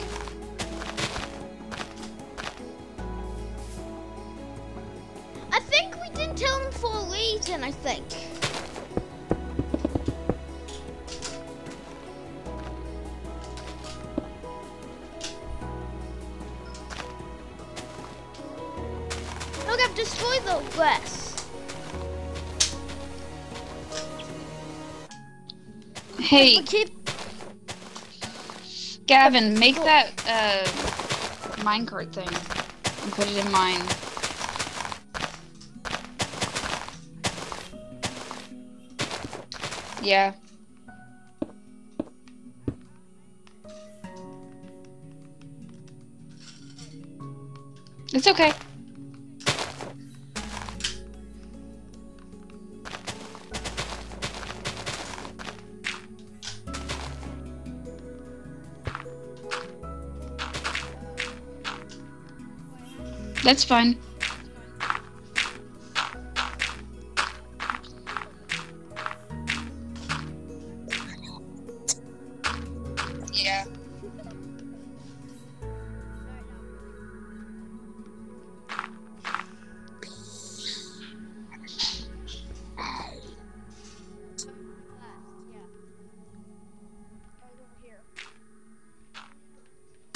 Hey, keep Gavin, make that uh, minecart thing and put it in mine. Yeah. It's okay. That's fine. Yeah.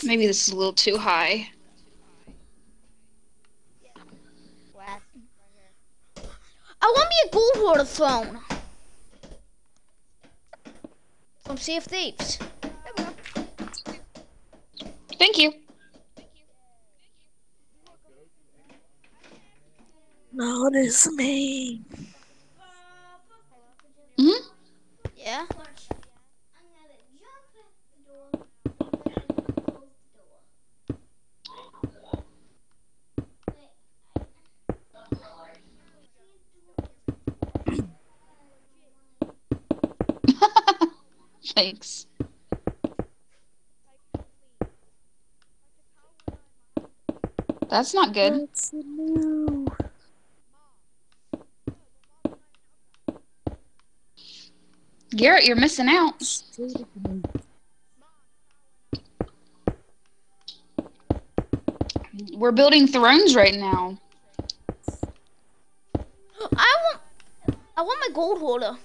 Maybe this is a little too high. I want me a gold water throne. From Sea of Thieves. Thank you. Notice me. hmm Yeah. Thanks. That's not good. What's new? Garrett, you're missing out. We're building thrones right now. I want. I want my gold holder.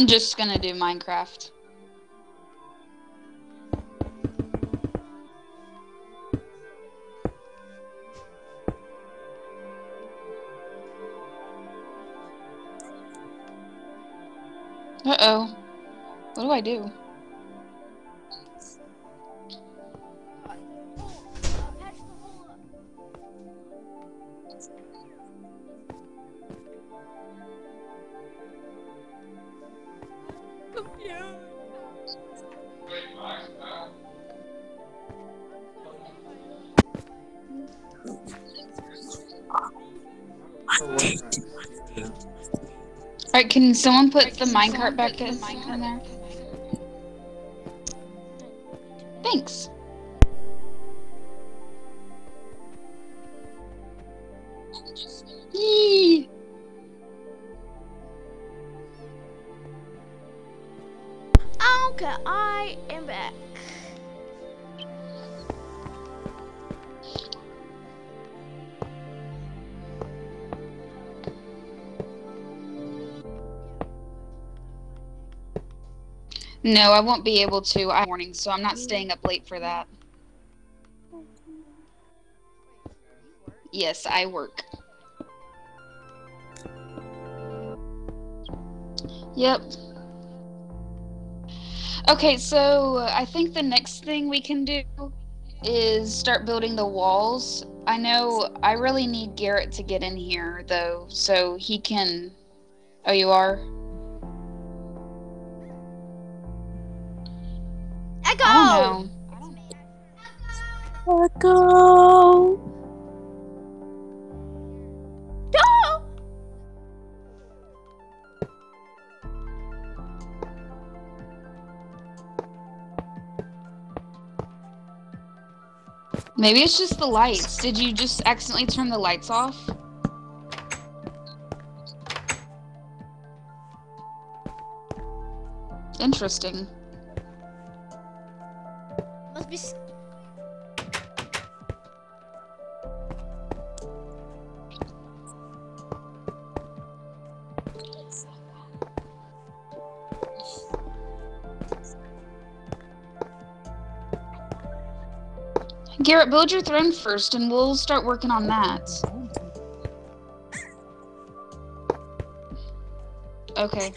I'm just gonna do Minecraft. Uh oh. What do I do? Alright, can someone put the minecart back in there? No, I won't be able to. I morning, so I'm not staying up late for that. Yes, I work. Yep. Okay, so uh, I think the next thing we can do is start building the walls. I know I really need Garrett to get in here though, so he can. Oh, you are? Echo. I don't know. Echo. Maybe it's just the lights. Did you just accidentally turn the lights off? Interesting. Garrett, build your throne first and we'll start working on that. Okay.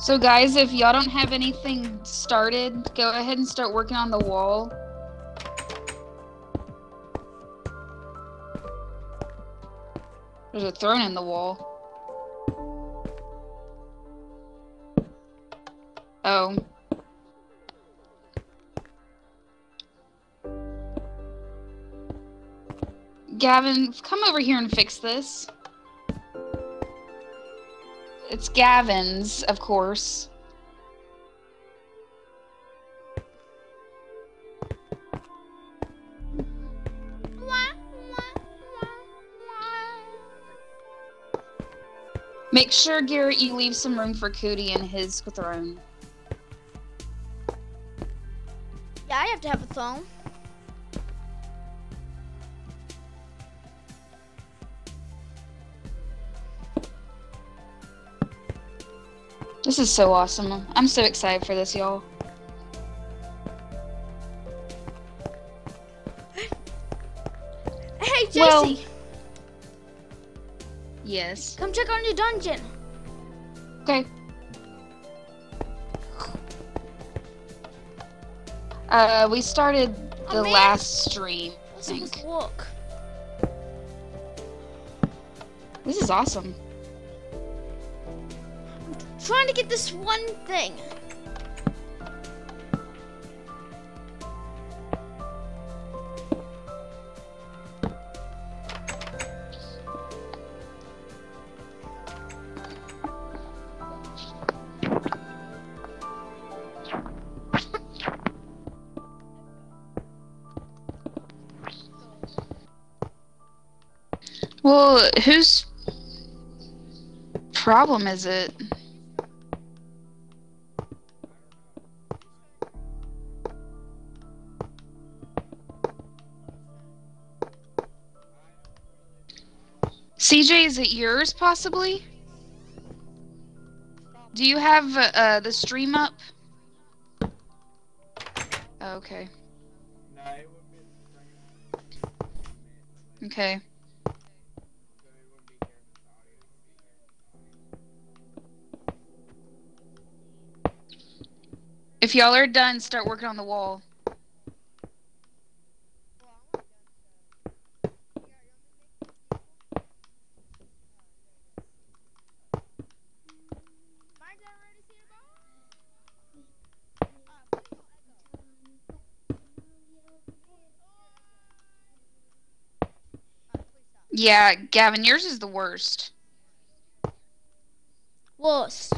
So guys, if y'all don't have anything started, go ahead and start working on the wall. There's a throne in the wall. Gavin, come over here and fix this. It's Gavin's, of course. Make sure, Garrett, you leave some room for Cootie and his throne. Yeah, I have to have a phone. This is so awesome. I'm so excited for this, y'all. Hey, JC, Well- Yes. come check on your dungeon. Okay. Uh, we started Oh, the man. last stream. I Let's think. this. This is awesome trying to get this one thing. Well, whose problem is it? Is it yours possibly? Do you have uh, the stream up? Oh, okay. Okay. If y'all are done, start working on the wall. Yeah, Gavin, yours is the worst. Worse.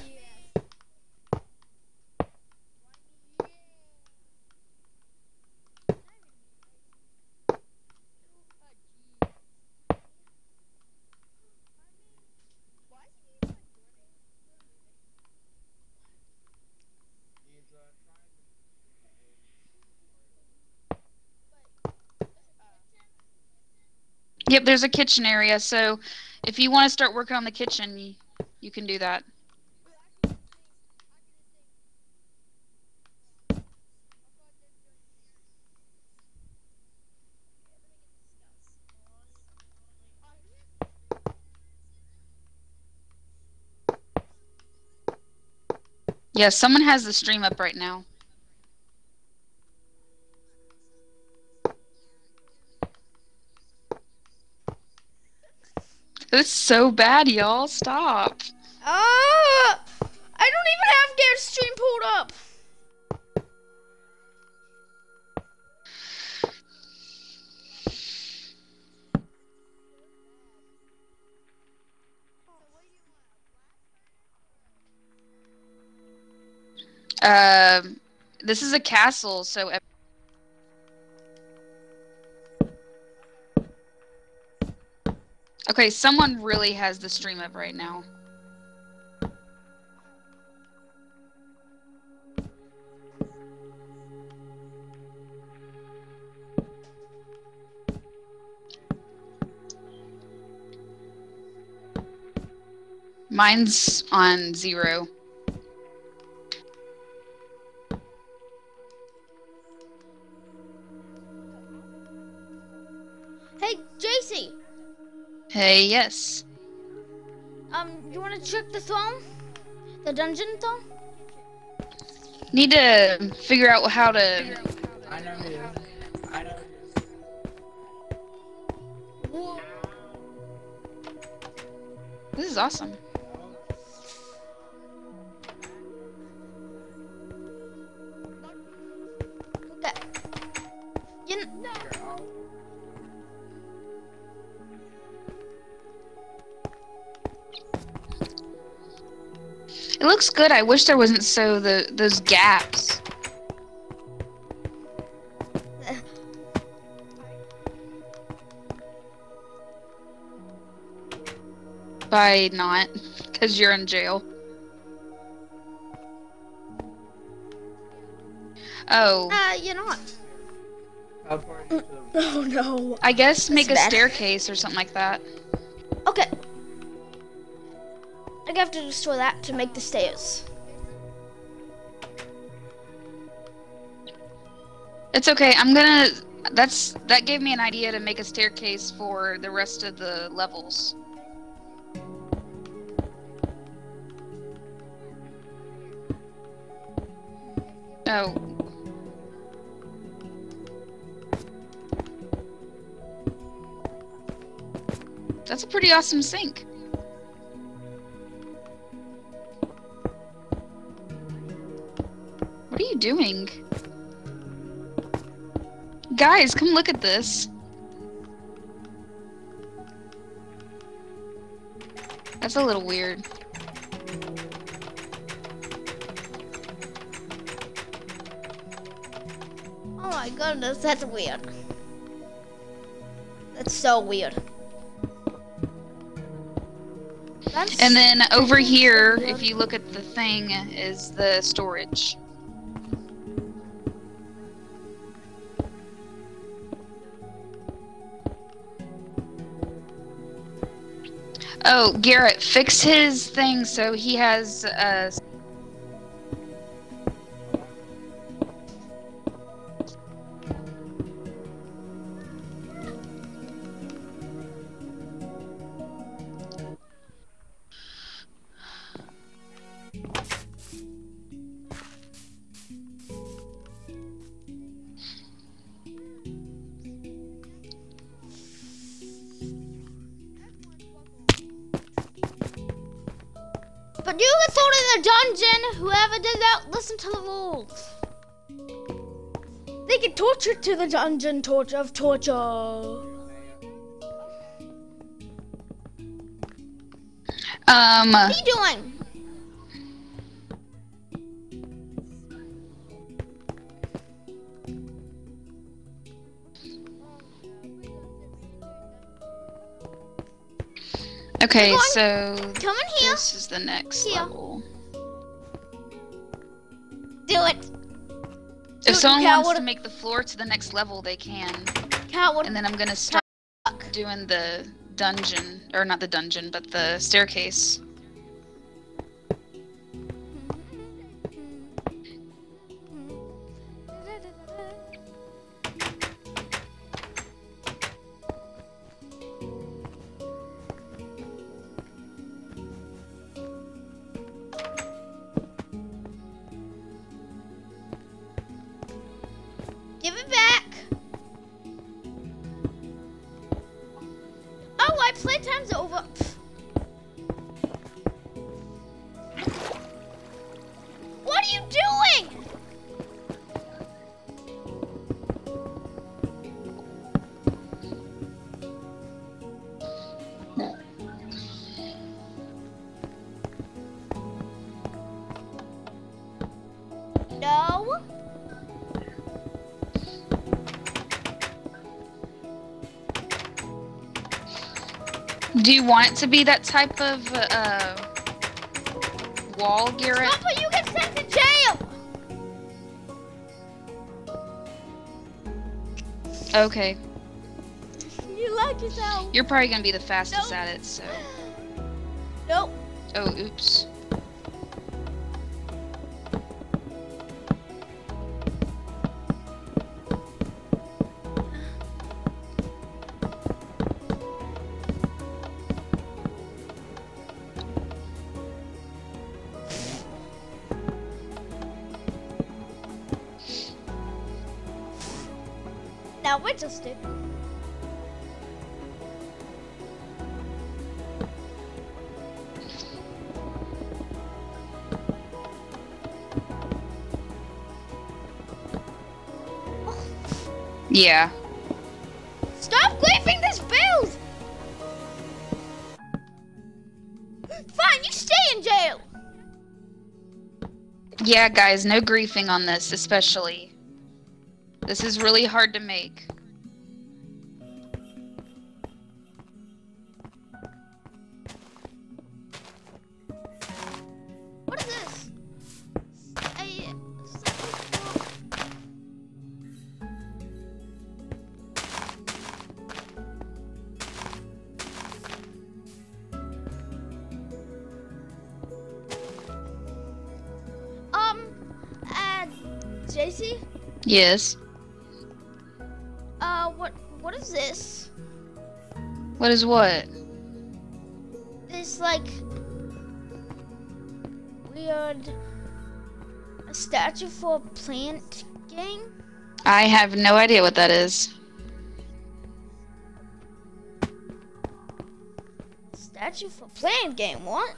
There's a kitchen area, so if you want to start working on the kitchen, you, you can do that. Yeah, someone has the stream up right now. This is so bad, y'all. Stop. Ah! I don't even have their stream pulled up. Um, this is a castle, so Okay, someone really has the stream up right now. Mine's on zero. Hey, yes. Um, you want to check the throne? The dungeon throne? Need to figure out how to. I know who. I know who. This is awesome. Looks good. I wish there wasn't so the those gaps. By not, because you're in jail. Oh, uh, you're not. Teleport you to the. Oh no. I guess make a bad. staircase or something like that. I have to destroy that to make the stairs. It's okay. I'm gonna. That's that gave me an idea to make a staircase for the rest of the levels. Oh. That's a pretty awesome sink. Doing? Guys, come look at this. That's a little weird. Oh my goodness, that's weird. That's so weird. That's And then over here, if you look at the thing, is the storage. Oh, Garrett, fix his thing so he has uh to the dungeon torture of torture. um What are you doing? okay, so Come in here. this is the next Here. level. Someone Cal, wants what- to make the floor to the next level, they can. Coward. And then I'm gonna start doing the dungeon, or not the dungeon, but the staircase. Do you want it to be that type of uh, wall, Garrett? Papa, you get sent to jail. Okay. You like yourself. You're probably gonna be the fastest Nope. at it, so. Nope. Oh, oops. It. Yeah. Stop griefing this build! Fine, you stay in jail! Yeah, guys, no griefing on this, especially. This is really hard to make. JC, Yes. uh, what, what is this? What is what? This, like, weird, a statue for a plant gang? I have no idea what that is. Statue for plant game, what?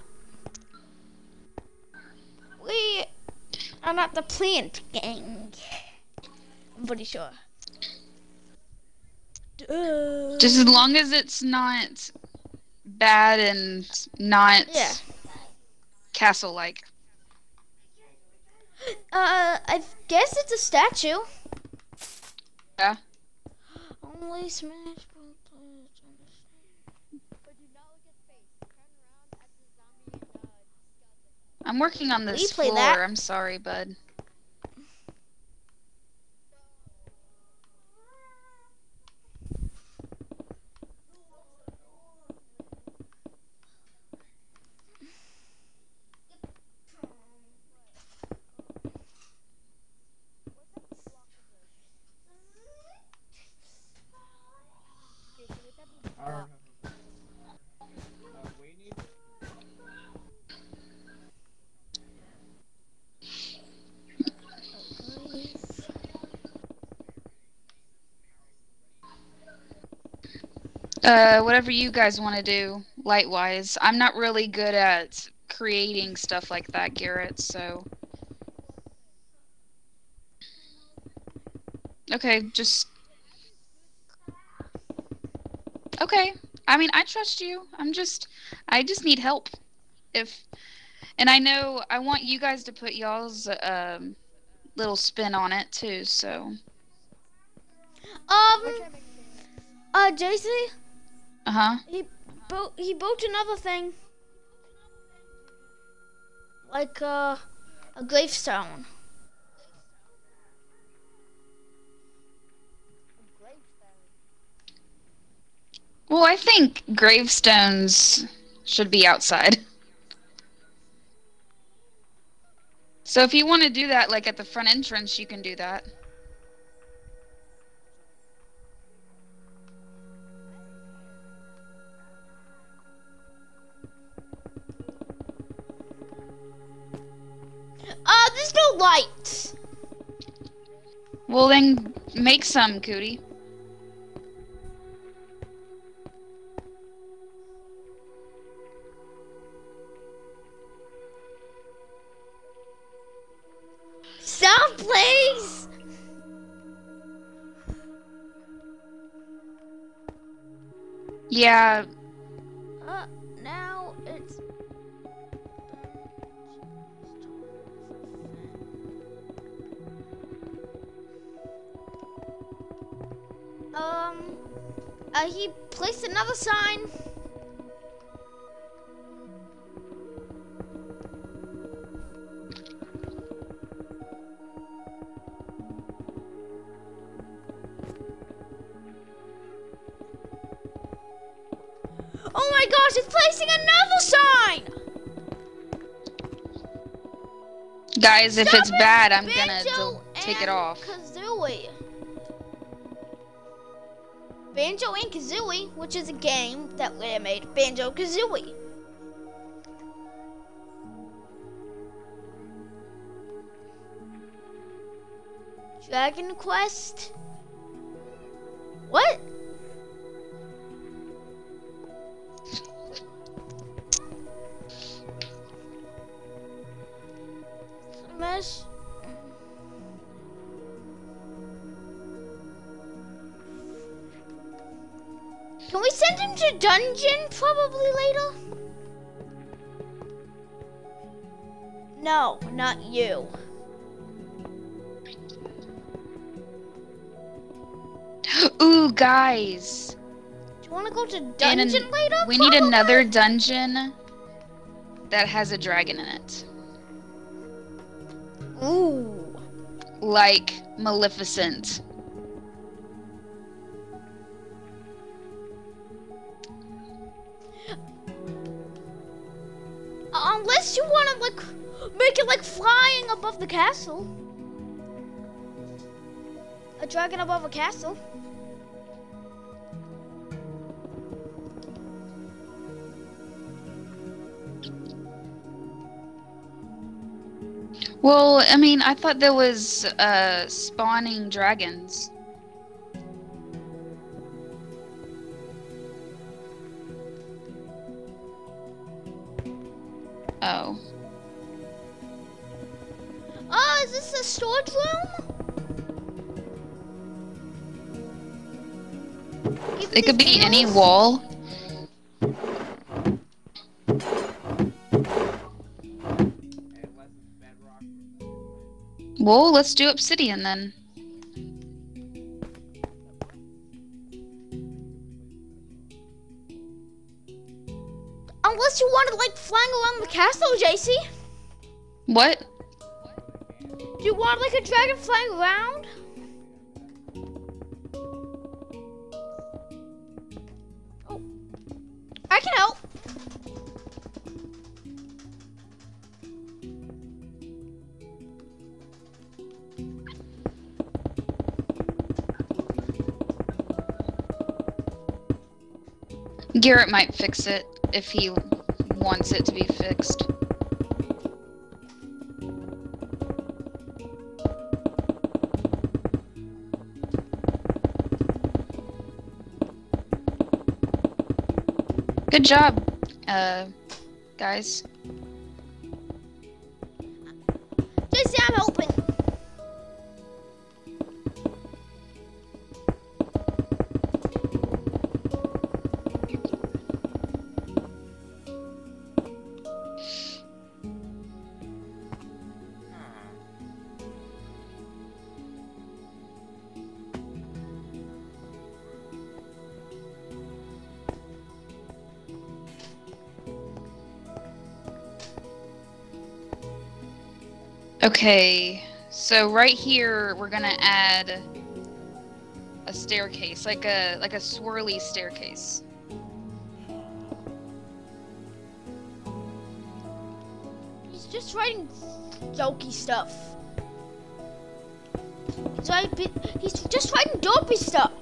We are not the plant gang. I'm pretty sure. Duh. Just as long as it's not bad and not Yeah. castle like. Uh, I guess it's a statue. Yeah. Only Smash Bros. players understand. But do not look at face. Turn around at the I'm working on this floor. that. I'm sorry, bud. Alright. Uh, we need Uh, whatever you guys want to do, light wise. I'm not really good at creating stuff like that, Garrett. So. Okay, just. Okay. I mean, I trust you. I'm just. I just need help. If. And I know I want you guys to put y'all's um, little spin on it too. So. Um, uh, JC, Uh huh. he built he built another thing, like uh, a gravestone. Well, I think gravestones should be outside. So if you want to do that, like at the front entrance, you can do that. Uh, there's no lights. Well, then make some, Cootie. Stop, please. Yeah, Um, uh, he placed another sign. Oh my gosh, it's placing another sign! guys, if it's it, bad, I'm gonna take it off. Kazooie. Banjo and Kazooie, which is a game that they made, Banjo Kazooie. Dragon Quest. What? Smash. Send him to dungeon probably later? No, not you. Ooh, guys, Do you want to go to In an- dungeon later? we need another dungeon that has a dragon in it, Ooh. like Maleficent. Unless you want to like make it like flying above the castle. A dragon above a castle. Well, I mean, I thought there was uh spawning dragons. Oh. Oh, is this a storage room? It could be any wall. unless it's bedrock. Well, let's do obsidian then. Unless you want to like flying around the castle, JC. What? Do you want like a dragon flying around? Oh, I can help. Garrett might fix it if he wants it to be fixed. Good job, uh, guys. Okay, so right here we're gonna add a staircase, like a like a swirly staircase. He's just writing jokey stuff. He's, writing, he's just writing dopey stuff.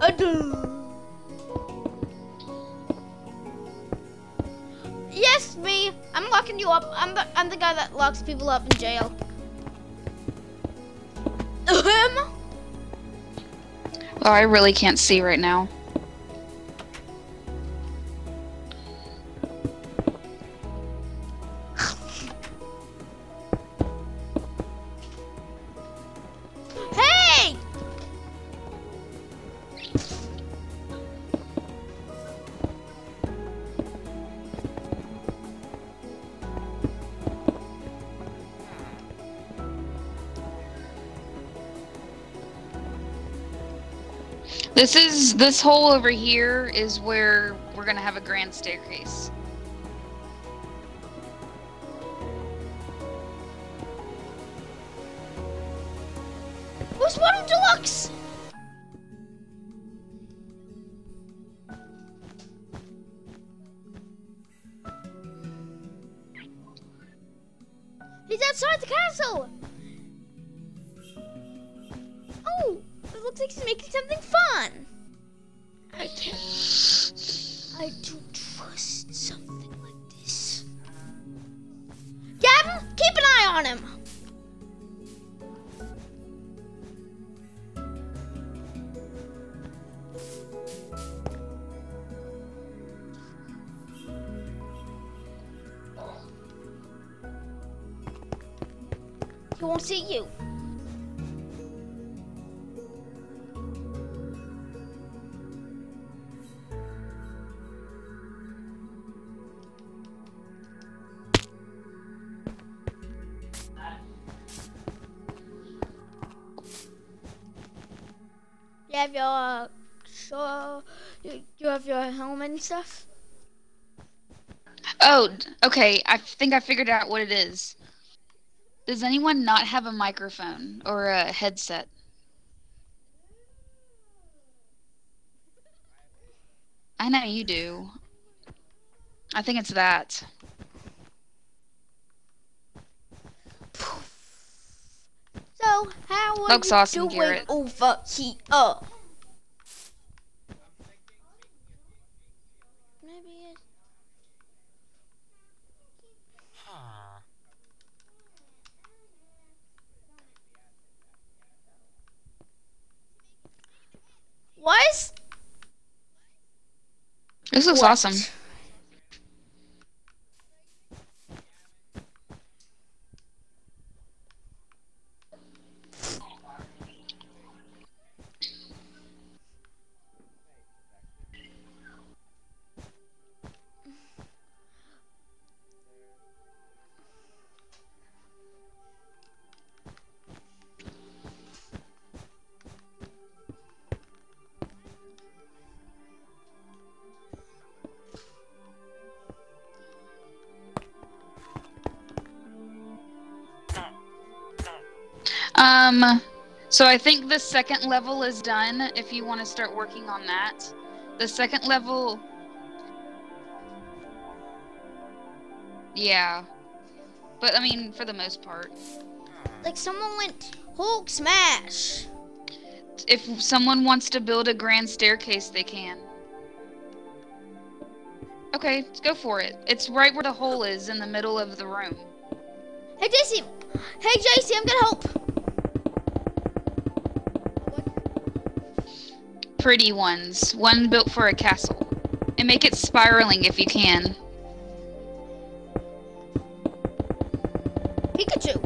Adieu. You up. I'm the, I'm the guy that locks people up in jail. Oh, I really can't see right now. This is this hole over here is where we're gonna have a grand staircase. You have your so you, you have your helmet and stuff. Oh, okay. I think I figured out what it is. Does anyone not have a microphone or a headset? I know you do. I think it's that. So how are Looks you awesome, doing Garrett. over here? Maybe it- What? This looks What? awesome. So I think the second level is done. If you want to start working on that, the second level. Yeah, but I mean, for the most part, Like someone went Hulk smash. if someone wants to build a grand staircase, they can. Okay, let's go for it. It's right where the hole is in the middle of the room. Hey JC. Hey JC, I'm gonna help. Pretty ones. One built for a castle. And make it spiraling if you can. Pikachu.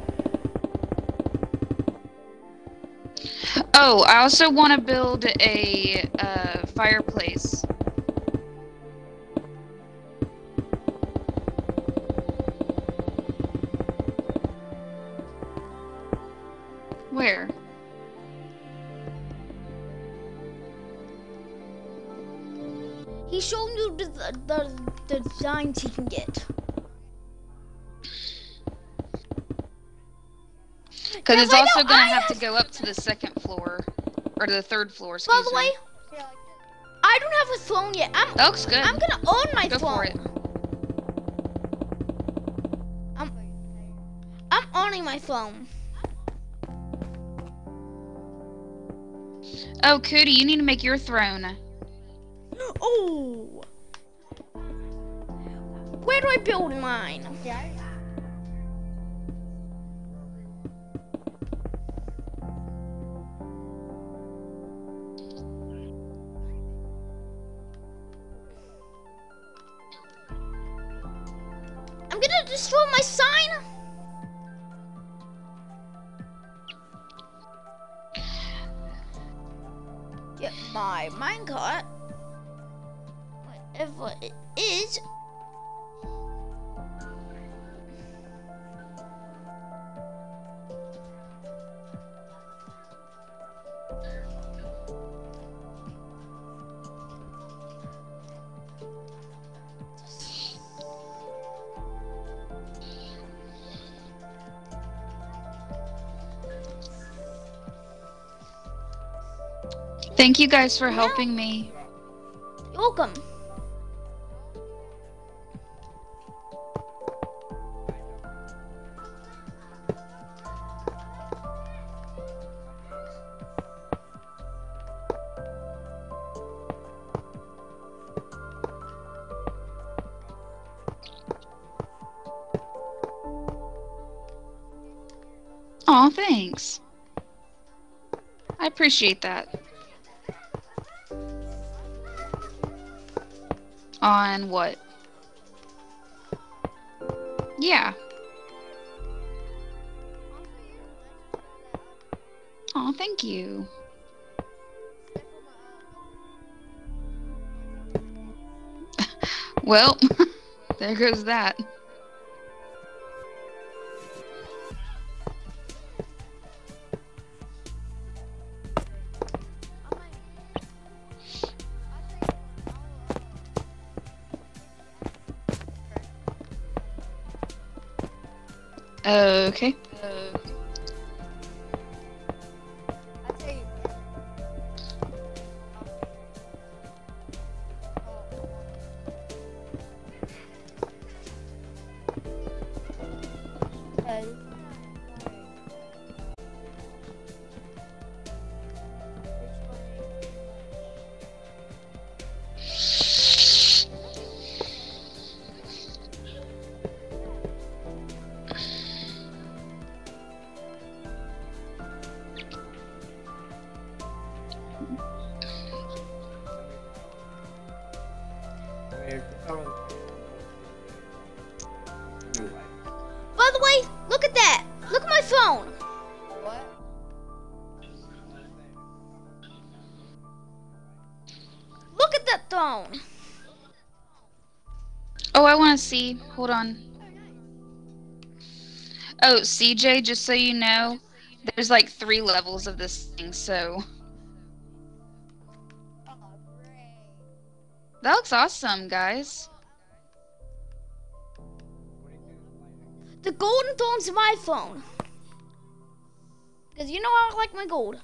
Oh, I also want to build a uh, fireplace. Designs he can get. Because it's also going to have to go up to the second floor. Or to the third floor, By the way, me. I don't have a phone yet. I'm oh, That looks good. I'm gonna own my Go phone. for it. I'm I'm owning my phone. Oh, Cootie, you need to make your throne. Oh. Where do I build mine? I'm gonna destroy my sign. Get my minecart. Whatever it is. Thank you guys for helping me. You're welcome. Aw, thanks. I appreciate that. On what? Yeah. Aw, thank you. Well, there goes that. Okay. See. Hold on. Oh, CJ, just so you know, there's like three levels of this thing, so that looks awesome, guys. The golden phone's my phone. Because you know I like my gold.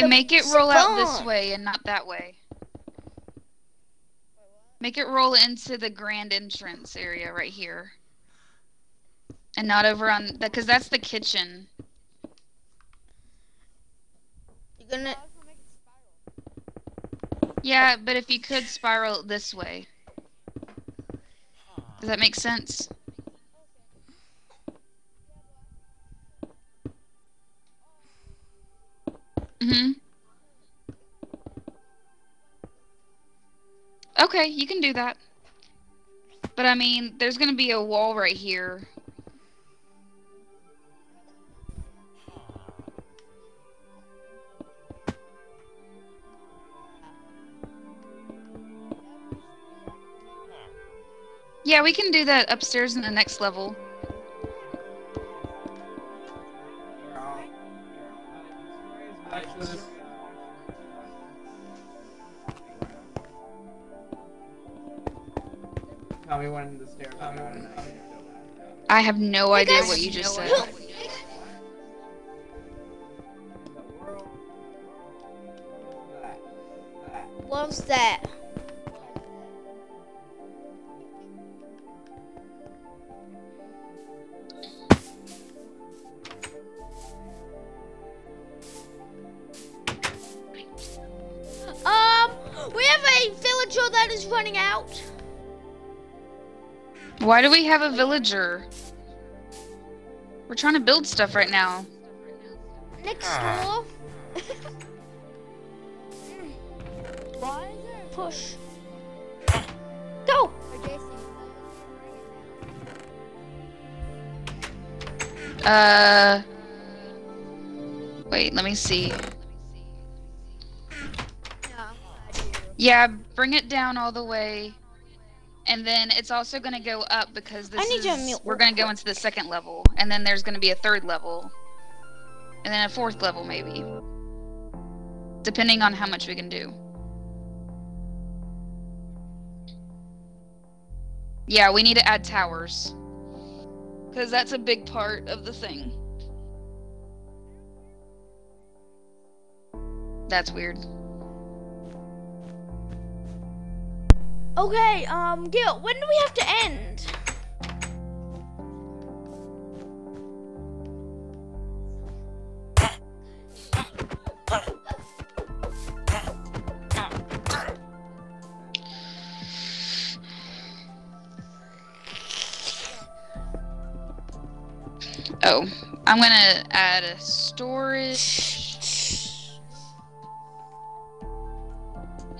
The make it roll out this way and not that way. Make it roll into the grand entrance area right here. And not over on because that's the kitchen. You're gonna. I was gonna make it spiral. Yeah, but if you could spiral this way. Does that make sense? Okay, you can do that. But I mean, there's gonna be a wall right here. Yeah, we can do that upstairs in the next level. Have no idea guys- what you just said. What's that? Um, we have a villager that is running out. Why do we have a villager? We're trying to build stuff right now. Next door. Why is there Push. Go. Uh. Wait, let me see. Yeah, I do. Yeah, bring it down all the way. And then it's also going to go up because this I need you to mute we're going to go into the second level. And then there's going to be a third level. And then a fourth level, maybe. Depending on how much we can do. Yeah, we need to add towers. Because that's a big part of the thing. That's weird. Okay. Um, Gil, when do we have to end? Oh, I'm gonna add a storage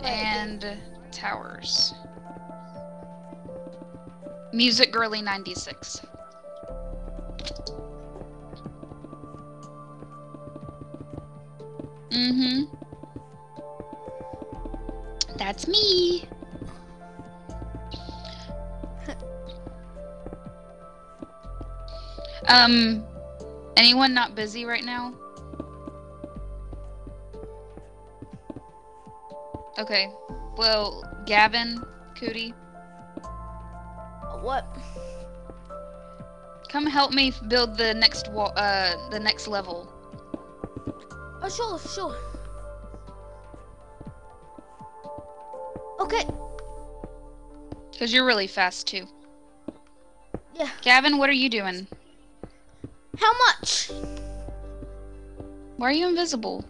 and towers. Music Girly 96. Mm-hmm. That's me. um, anyone not busy right now? Okay. Well, Gavin, Cootie, What? come help me build the next wall, uh, the next level. Oh, sure, sure. Okay. Cause you're really fast too. Yeah. Gavin, what are you doing? How much? Why are you invisible?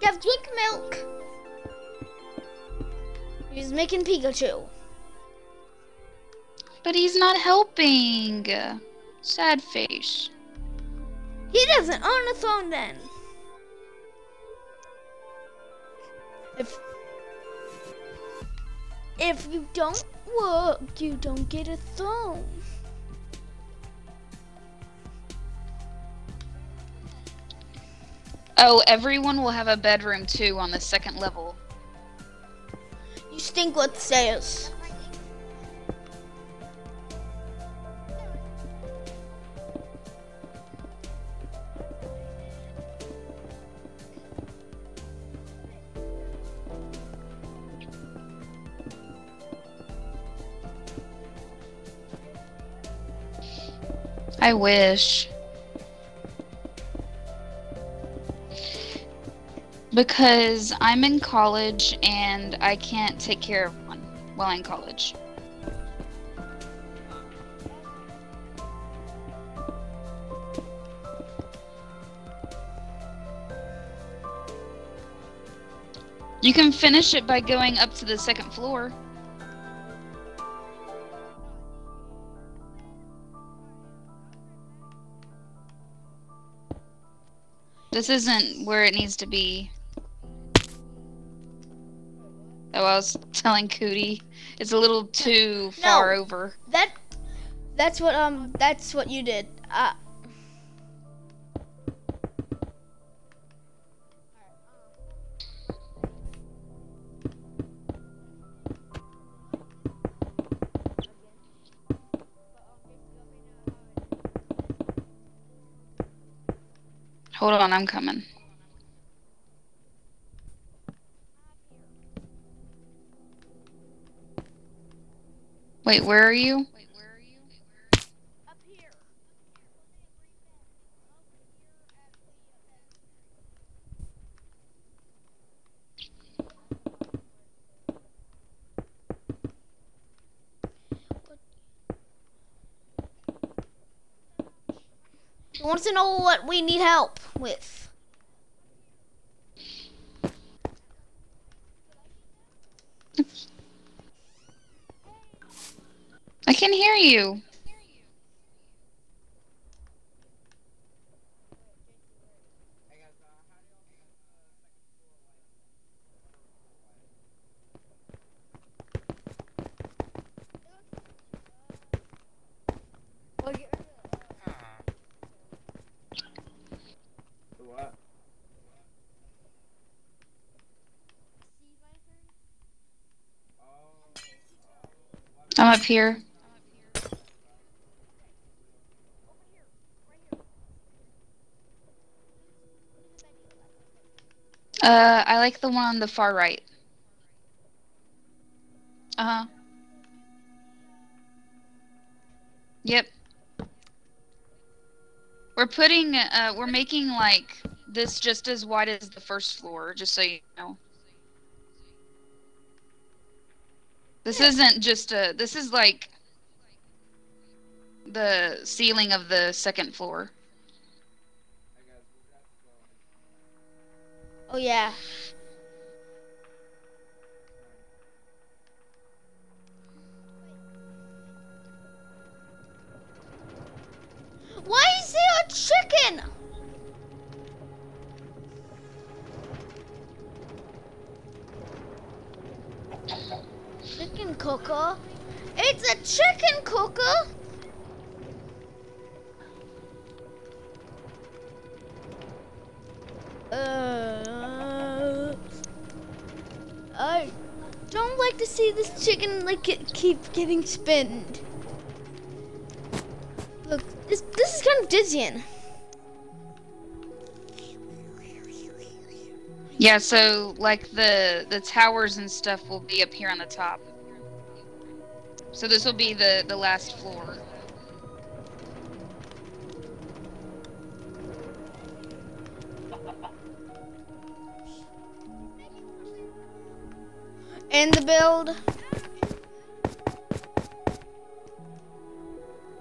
Gav, drink milk. He's making Pikachu. But he's not helping. Sad face. He doesn't own a phone then. If if you don't work, you don't get a phone. Oh, everyone will have a bedroom too on the second level. You stink with stairs. I wish. Because I'm in college and I can't take care of one while in college. You can finish it by going up to the second floor. This isn't where it needs to be. Oh, I was telling Cootie. It's a little too far No. over. That that's what um that's what you did. Uh Hold on, I'm coming. Wait, where are you? He wants to know what we need help with. I can hear you. What? I'm up here. Uh, I like the one on the far right. Uh huh. Yep. We're putting, uh, we're making like this just as wide as the first floor, just so you know. This isn't just a, this is like the ceiling of the second floor. Oh yeah. Why is there a chicken? Chicken cooker? It's a chicken cooker? Uh, I don't like to see this chicken like it keep getting spinned. Look, this this is kind of dizzying. Yeah, so like the the towers and stuff will be up here on the top. So this will be the the last floor. And the build.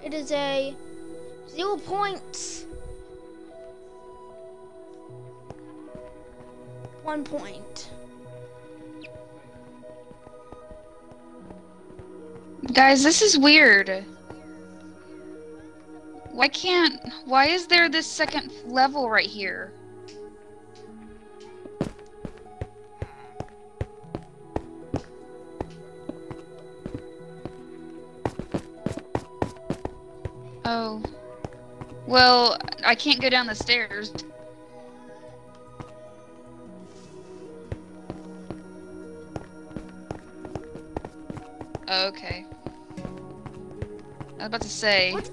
It is a zero points. One point. Guys, this is weird. Why can't why is there this second level right here? Oh. Well, I can't go down the stairs. Oh, okay. I was about to say. What?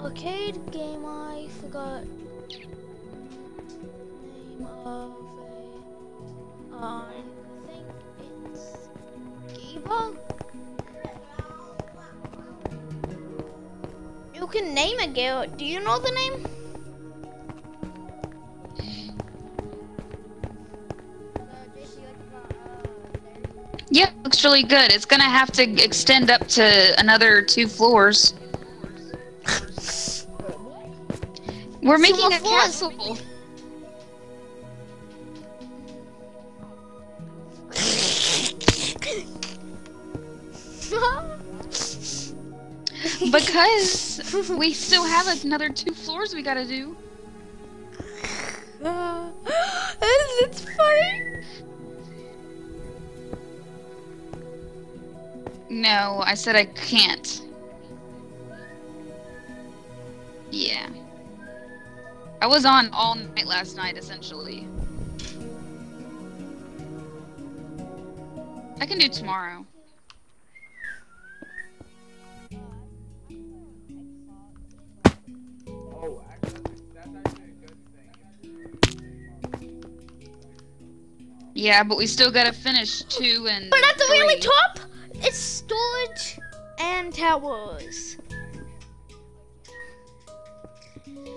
Arcade game, I forgot. Name of a. I think it's. Giva? You can name a Garrett. Do you know the name? Yeah, looks really good. It's gonna have to extend up to another two floors. We're making a castle. Because we still have another two floors we gotta do. it's funny. No, I said I can't. Yeah. I was on all night last night, essentially. I can do tomorrow. Oh, actually, that's actually a good thing. Yeah, but we still gotta finish two and. But at the three. top, it's storage and towers.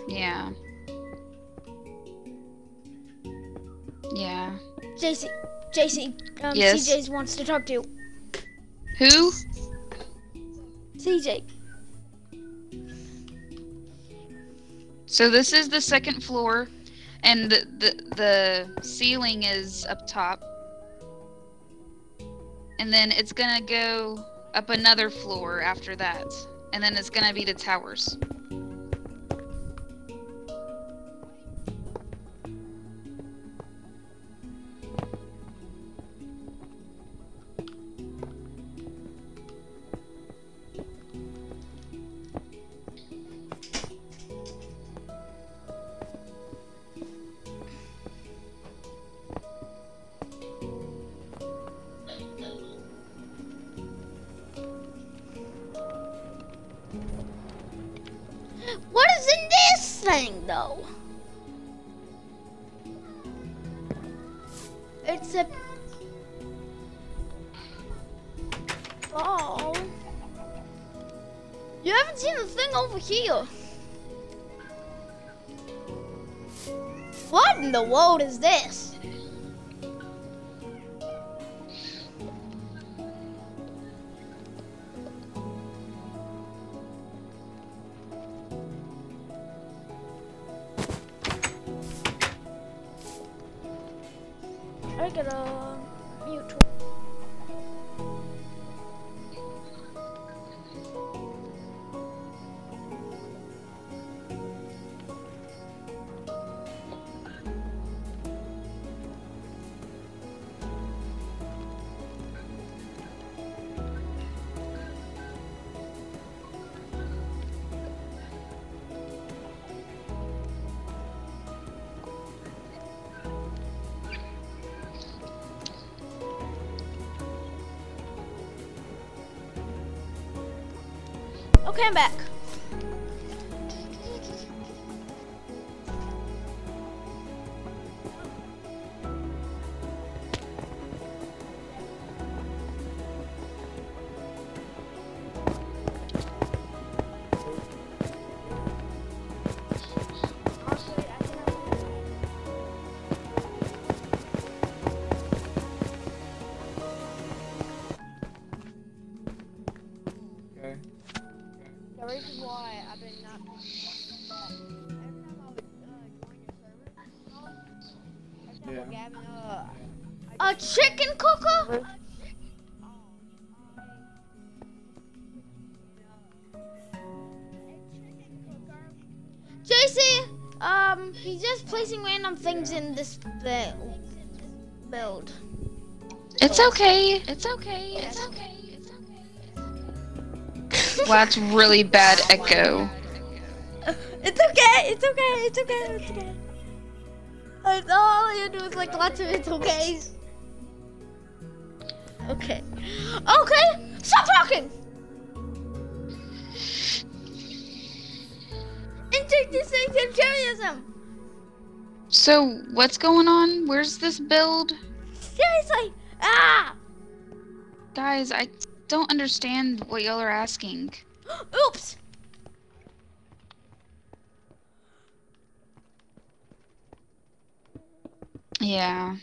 Yeah. Yeah. JC, JC, um, Yes? CJ wants to talk to you. Who? CJ. So this is the second floor, and the the, the ceiling is up top. And then it's gonna go up another floor after that, and then it's gonna be the towers. Okay, placing random things in this build. It's okay. It's okay. It's okay. It's okay. Wow, that's really bad echo. It's okay. It's okay. It's okay. It's okay. That's all you do is like lots of it's okay. Okay. Okay. Stop talking. Introducing Imperialism. So, what's going on? Where's this build? Seriously. Ah. Guys, I don't understand what y'all are asking. Oops. Yeah.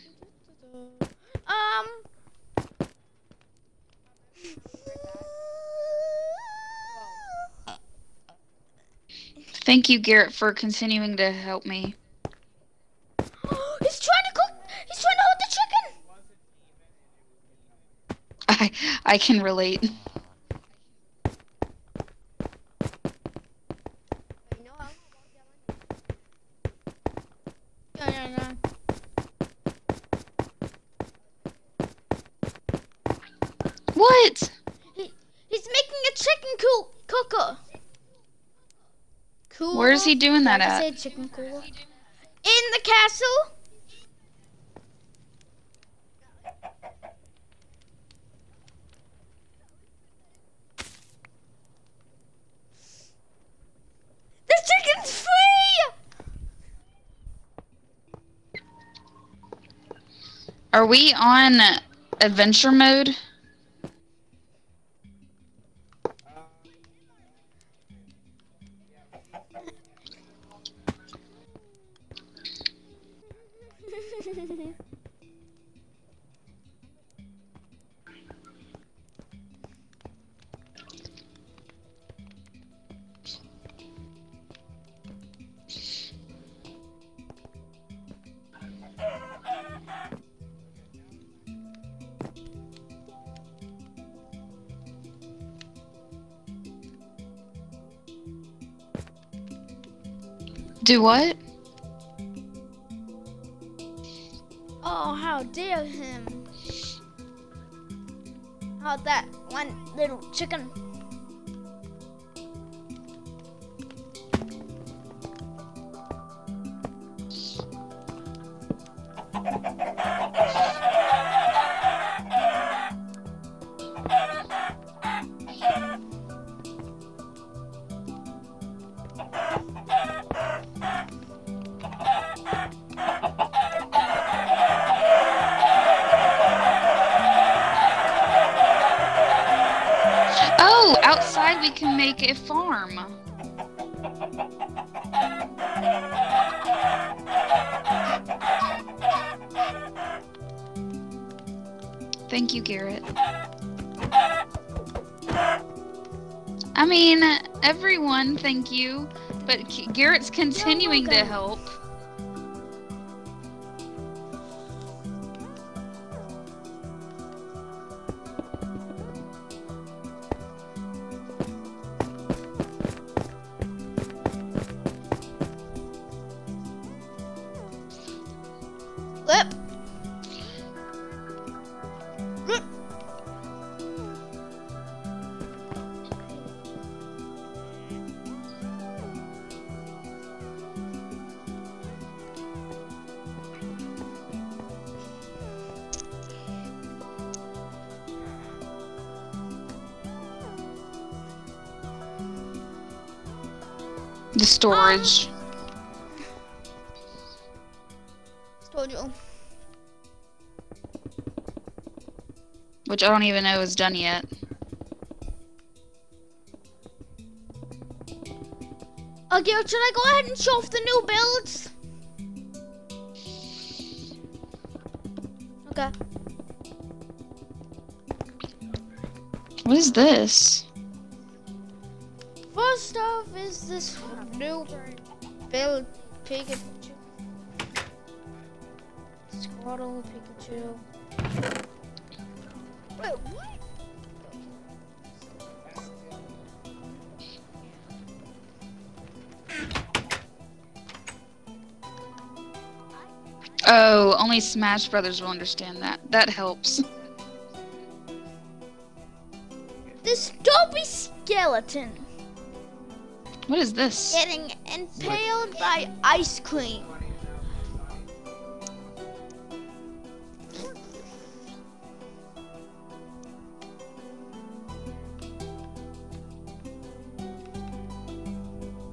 Um. Thank you, Garrett, for continuing to help me. He's trying to cook. He's trying to hold the chicken. I I can relate. What? He, he's making a chicken cool cooker. Cool. Where is he doing that at? chicken. In the castle. Are we on adventure mode? Do what? Oh, how dare him! How that one little chicken? Continuing to help. Which I don't even know is done yet. Okay, should I go ahead and show off the new builds? Okay. What is this? only Smash Brothers will understand that. That helps. This Stopy Skeleton. What is this? Getting impaled what? by ice cream.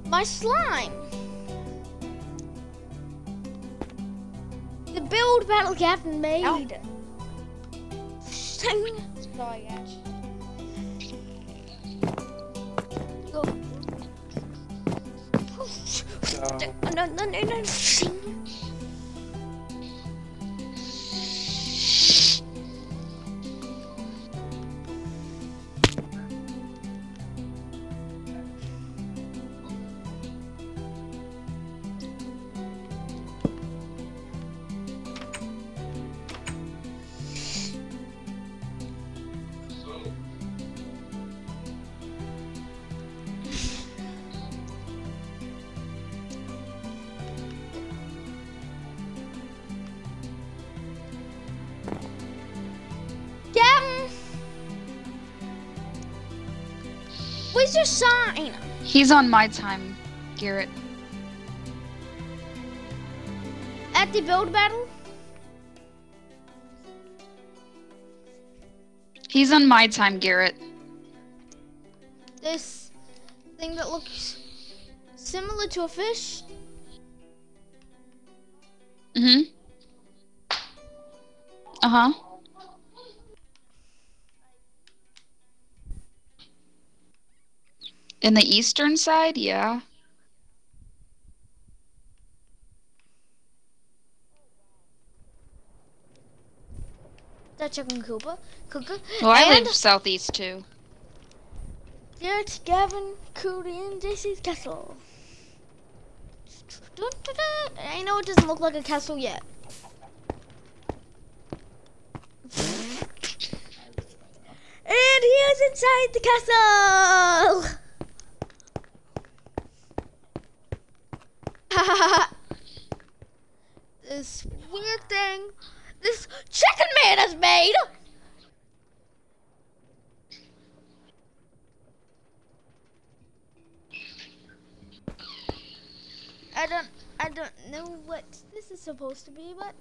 My slime. The build battle captain made. Ow. Sing. Sorry, guys. Go. Oh. Oh, no, no, no, no. He's on my time, Garrett. At the build battle? He's on my time, Garrett. This thing that looks similar to a fish? Mm-hmm. Uh-huh. In the eastern side, yeah. That's Chuck and Cooper. Cooker. Well, I and live southeast too. Garrett, Gavin, Cody, and JC's castle. I know it doesn't look like a castle yet. And he is inside the castle! this weird thing this chicken man has made! I don't I don't know what this is supposed to be, but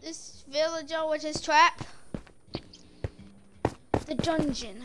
this villager with his trap. The dungeon.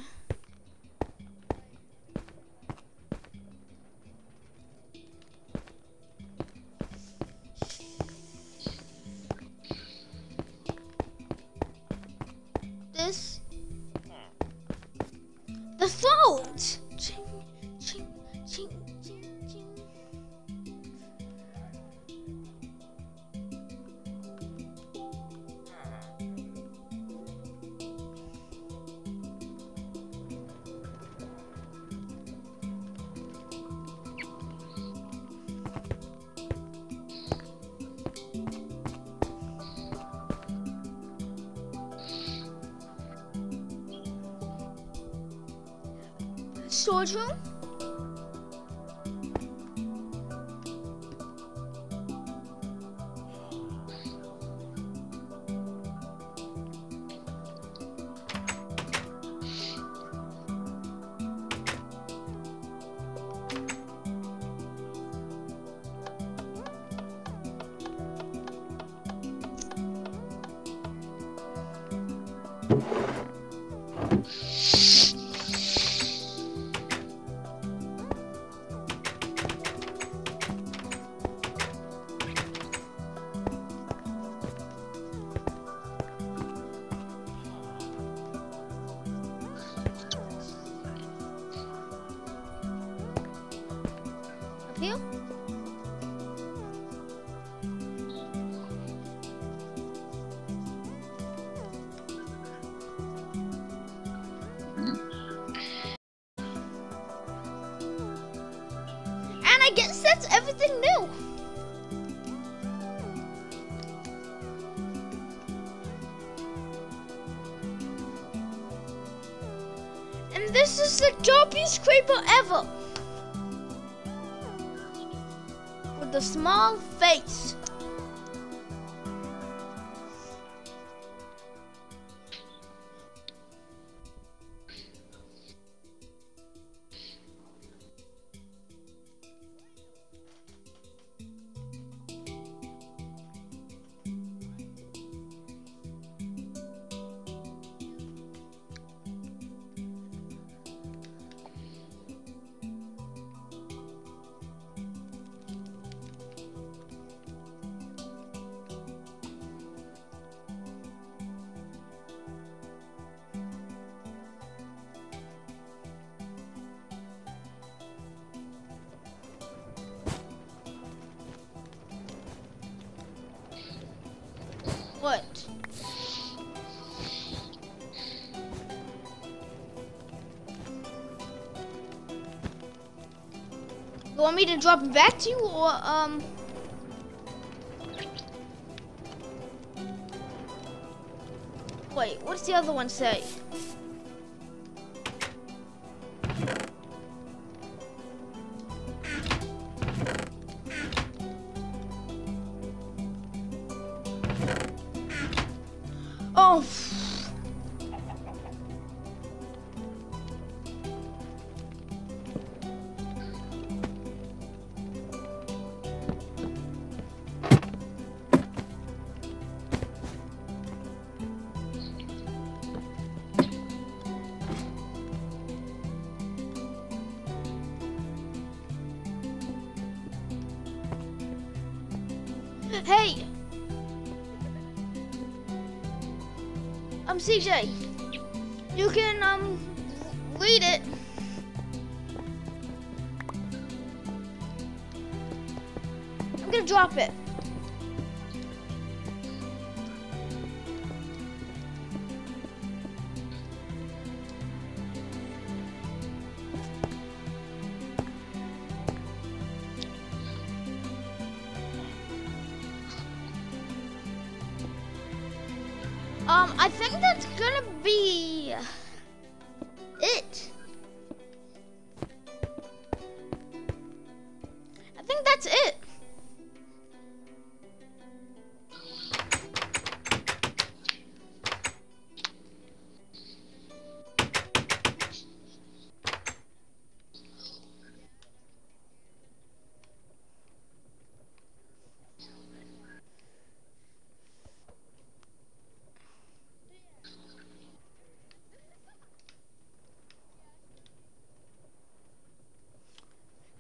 Want me to drop it back to you or um Wait, what's the other one say? Oh.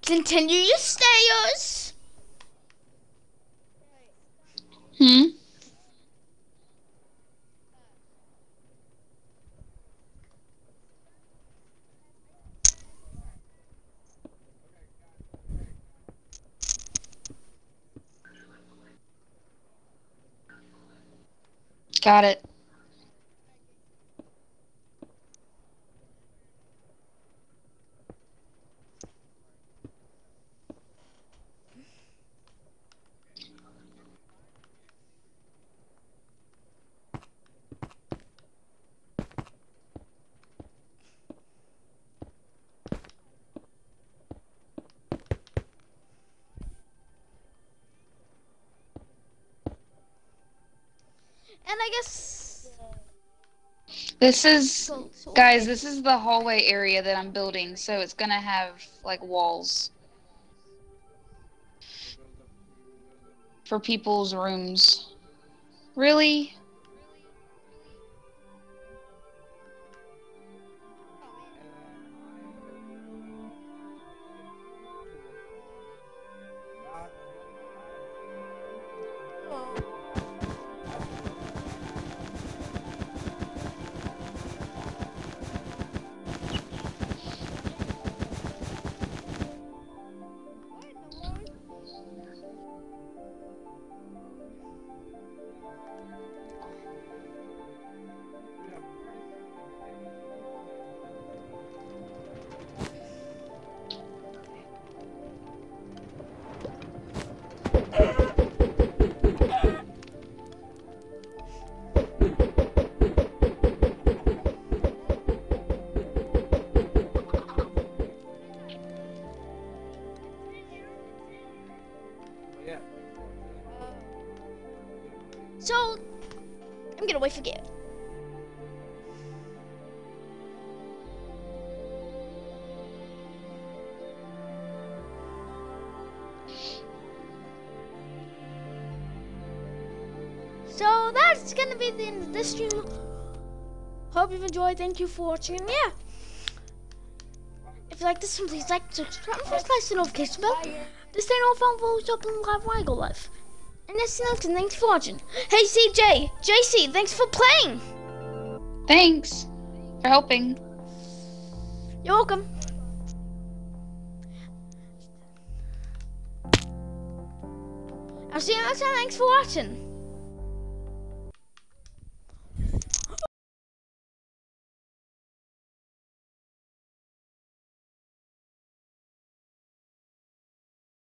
Continue your stairs. Hmm? Got it. And I guess This is guys, this is the hallway area that I'm building, so it's gonna have like walls for people's rooms. Really? Enjoyed. Thank you for watching. Yeah. If you like this one, please like, subscribe, and press the notification bell. This ain't all fun for up and live where I go live. And that's enough. And thanks for watching. Hey CJ, JC, thanks for playing. Thanks for helping. You're welcome. I'll see you next time. Thanks for watching.